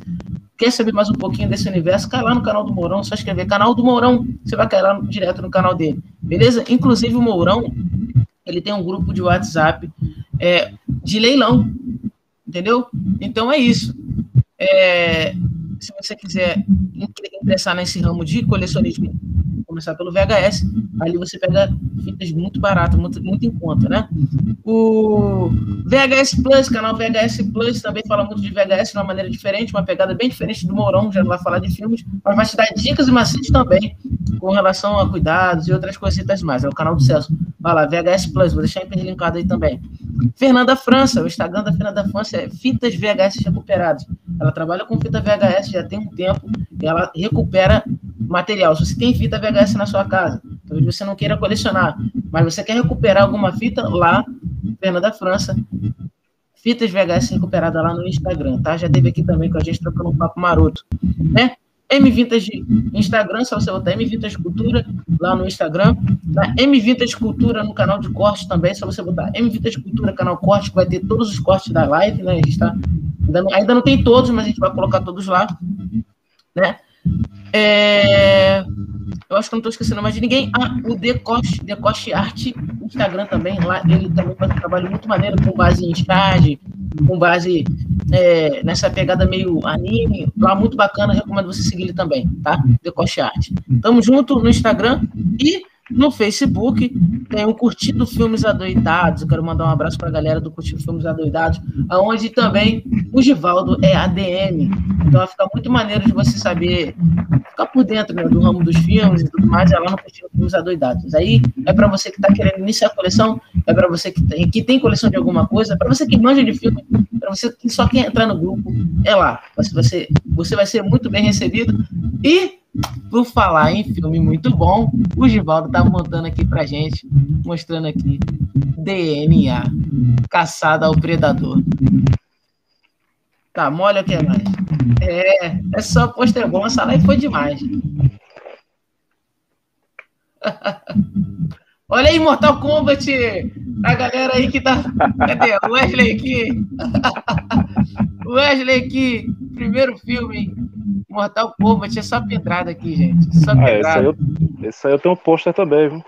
A: quer saber mais um pouquinho desse universo, cai lá no canal do Mourão, só escrever canal do Mourão, você vai cair lá direto no canal dele, beleza? Inclusive, o Mourão, ele tem um grupo de WhatsApp é, de leilão, entendeu? Então é isso. É, se você quiser ingressar nesse ramo de colecionismo, começar pelo VHS, ali você pega fitas muito baratas, muito, muito em conta, né? O VHS Plus, canal VHS Plus, também fala muito de VHS de uma maneira diferente, uma pegada bem diferente do Mourão, já não vai falar de filmes, mas vai te dar dicas e macetes também com relação a cuidados e outras coisitas mais. É o canal do Celso. Vai lá, VHS Plus, vou deixar hiperlinkado aí também. Fernanda França, o Instagram da Fernanda França é Fitas VHS Recuperadas. Ela trabalha com fita VHS já tem um tempo e ela recupera material. Se você tem fita VHS na sua casa, talvez você não queira colecionar, mas você quer recuperar alguma fita lá, Fernanda França, fitas VHS recuperadas lá no Instagram, tá? Já teve aqui também com a gente trocando um papo maroto, né? M Vintage Instagram, só você botar M Vintage Cultura lá no Instagram. Na M Vintage Cultura no canal de corte também, só você botar M Vintage Cultura canal corte, vai ter todos os cortes da live, né? A gente tá ainda não, ainda não tem todos, mas a gente vai colocar todos lá, né? É... Eu acho que não estou esquecendo mais de ninguém. Ah, o Decoste, Decoste Arte, Instagram também, lá ele também faz um trabalho muito maneiro com base em estágio, com base é, nessa pegada meio anime, lá muito bacana, recomendo você seguir ele também, tá? Decoste Arte. Tamo junto no Instagram e no Facebook tem o Curtido Filmes Adoidados. Eu quero mandar um abraço para a galera do Curtido Filmes Adoidados, aonde também o Givaldo é ADM. Então vai ficar muito maneiro de você saber, ficar por dentro né, do ramo dos filmes e tudo mais, é lá no Curtido Filmes Adoidados. Aí é para você que está querendo iniciar a coleção, é para você que tem, que tem coleção de alguma coisa, é para você que manja de filme, para você que só quer entrar no grupo, é lá. Você ser, você vai ser muito bem recebido e por falar em filme muito bom, o Givaldo tá montando aqui pra gente, mostrando aqui DNA, caçada ao predador. Tá, molha o que mais? É, é só pôster bom, essa live foi demais. *laughs* Olha aí, Mortal Kombat! A galera aí que tá. Cadê? O Wesley aqui. *laughs* O Wesley aqui, primeiro filme, hein? Mortal Kombat é só pedrada aqui, gente. Só
B: Ah, esse aí,
A: pedrada.
B: eu, esse aí eu tenho um pôster também, viu?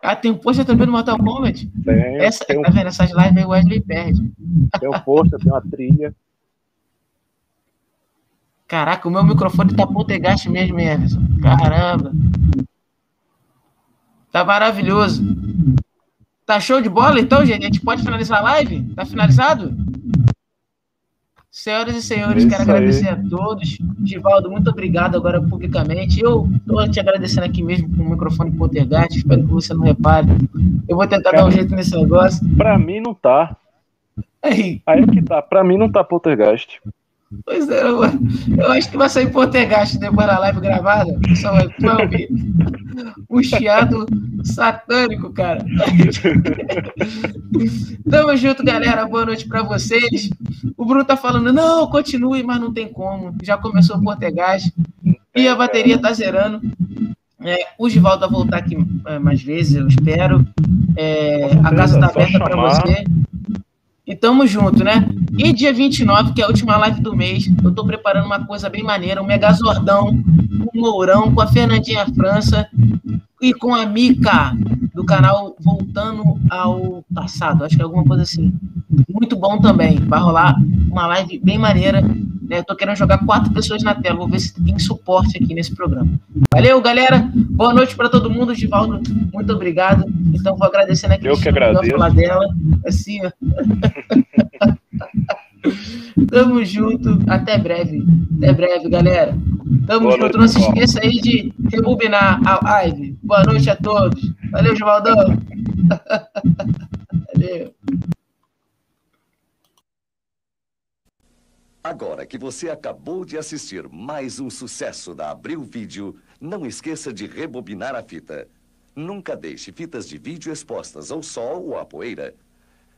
A: Ah, tem um pôster também do Mortal Kombat?
B: Tem,
A: Essa,
B: tem, um,
A: tá vendo? Essas lives aí o Wesley perde.
B: tem um pôster, tem uma trilha.
A: Caraca, o meu microfone tá poltergeist mesmo, Emerson. Caramba. Tá maravilhoso. Tá show de bola, então, gente? A gente pode finalizar a live? Tá finalizado? Senhoras e senhores,
B: Isso
A: quero
B: aí.
A: agradecer a todos. Givaldo, muito obrigado agora publicamente. Eu tô te agradecendo aqui mesmo com o microfone poltergeist. Espero que você não repare. Eu vou tentar dar um
B: Cara.
A: jeito nesse negócio.
B: Pra mim não tá.
A: Aí,
B: Aí é que tá. Pra mim não tá poltergeist.
A: Pois é, eu, eu acho que vai sair Poltergeist depois da live gravada. Só vai, ouvir um chiado satânico, cara. *laughs* Tamo junto, galera. Boa noite pra vocês. O Bruno tá falando, não, continue, mas não tem como. Já começou o Poltergeist e a bateria tá zerando. É, o Givaldo vai voltar aqui é, mais vezes, eu espero. É, a casa tá aberta pra
B: chamar.
A: você. E tamo junto, né? E dia 29, que é a última live do mês, eu tô preparando uma coisa bem maneira, um megazordão, o Mourão, com a Fernandinha França e com a Mica, do canal Voltando ao Passado, acho que é alguma coisa assim. Muito bom também, vai rolar uma live bem maneira, né? Eu tô querendo jogar quatro pessoas na tela, vou ver se tem suporte aqui nesse programa. Valeu, galera, boa noite para todo mundo, Givaldo, muito obrigado. Então vou agradecendo aqui
B: Eu que agradeço.
A: falar dela, assim, ó. *laughs* Tamo junto. Até breve. Até breve, galera. Tamo
B: Boa
A: junto.
B: noite,
A: Não se esqueça aí de rebobinar a live. Boa noite a todos. Valeu, Givaldão. *laughs* Valeu.
C: Agora que você acabou de assistir mais um sucesso da Abril Vídeo, não esqueça de rebobinar a fita. Nunca deixe fitas de vídeo expostas ao sol ou à poeira.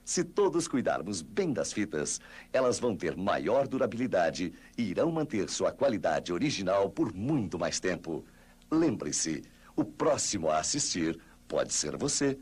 C: Se todos cuidarmos bem das fitas, elas vão ter maior durabilidade e irão manter sua qualidade original por muito mais tempo. Lembre-se, o próximo a assistir pode ser você.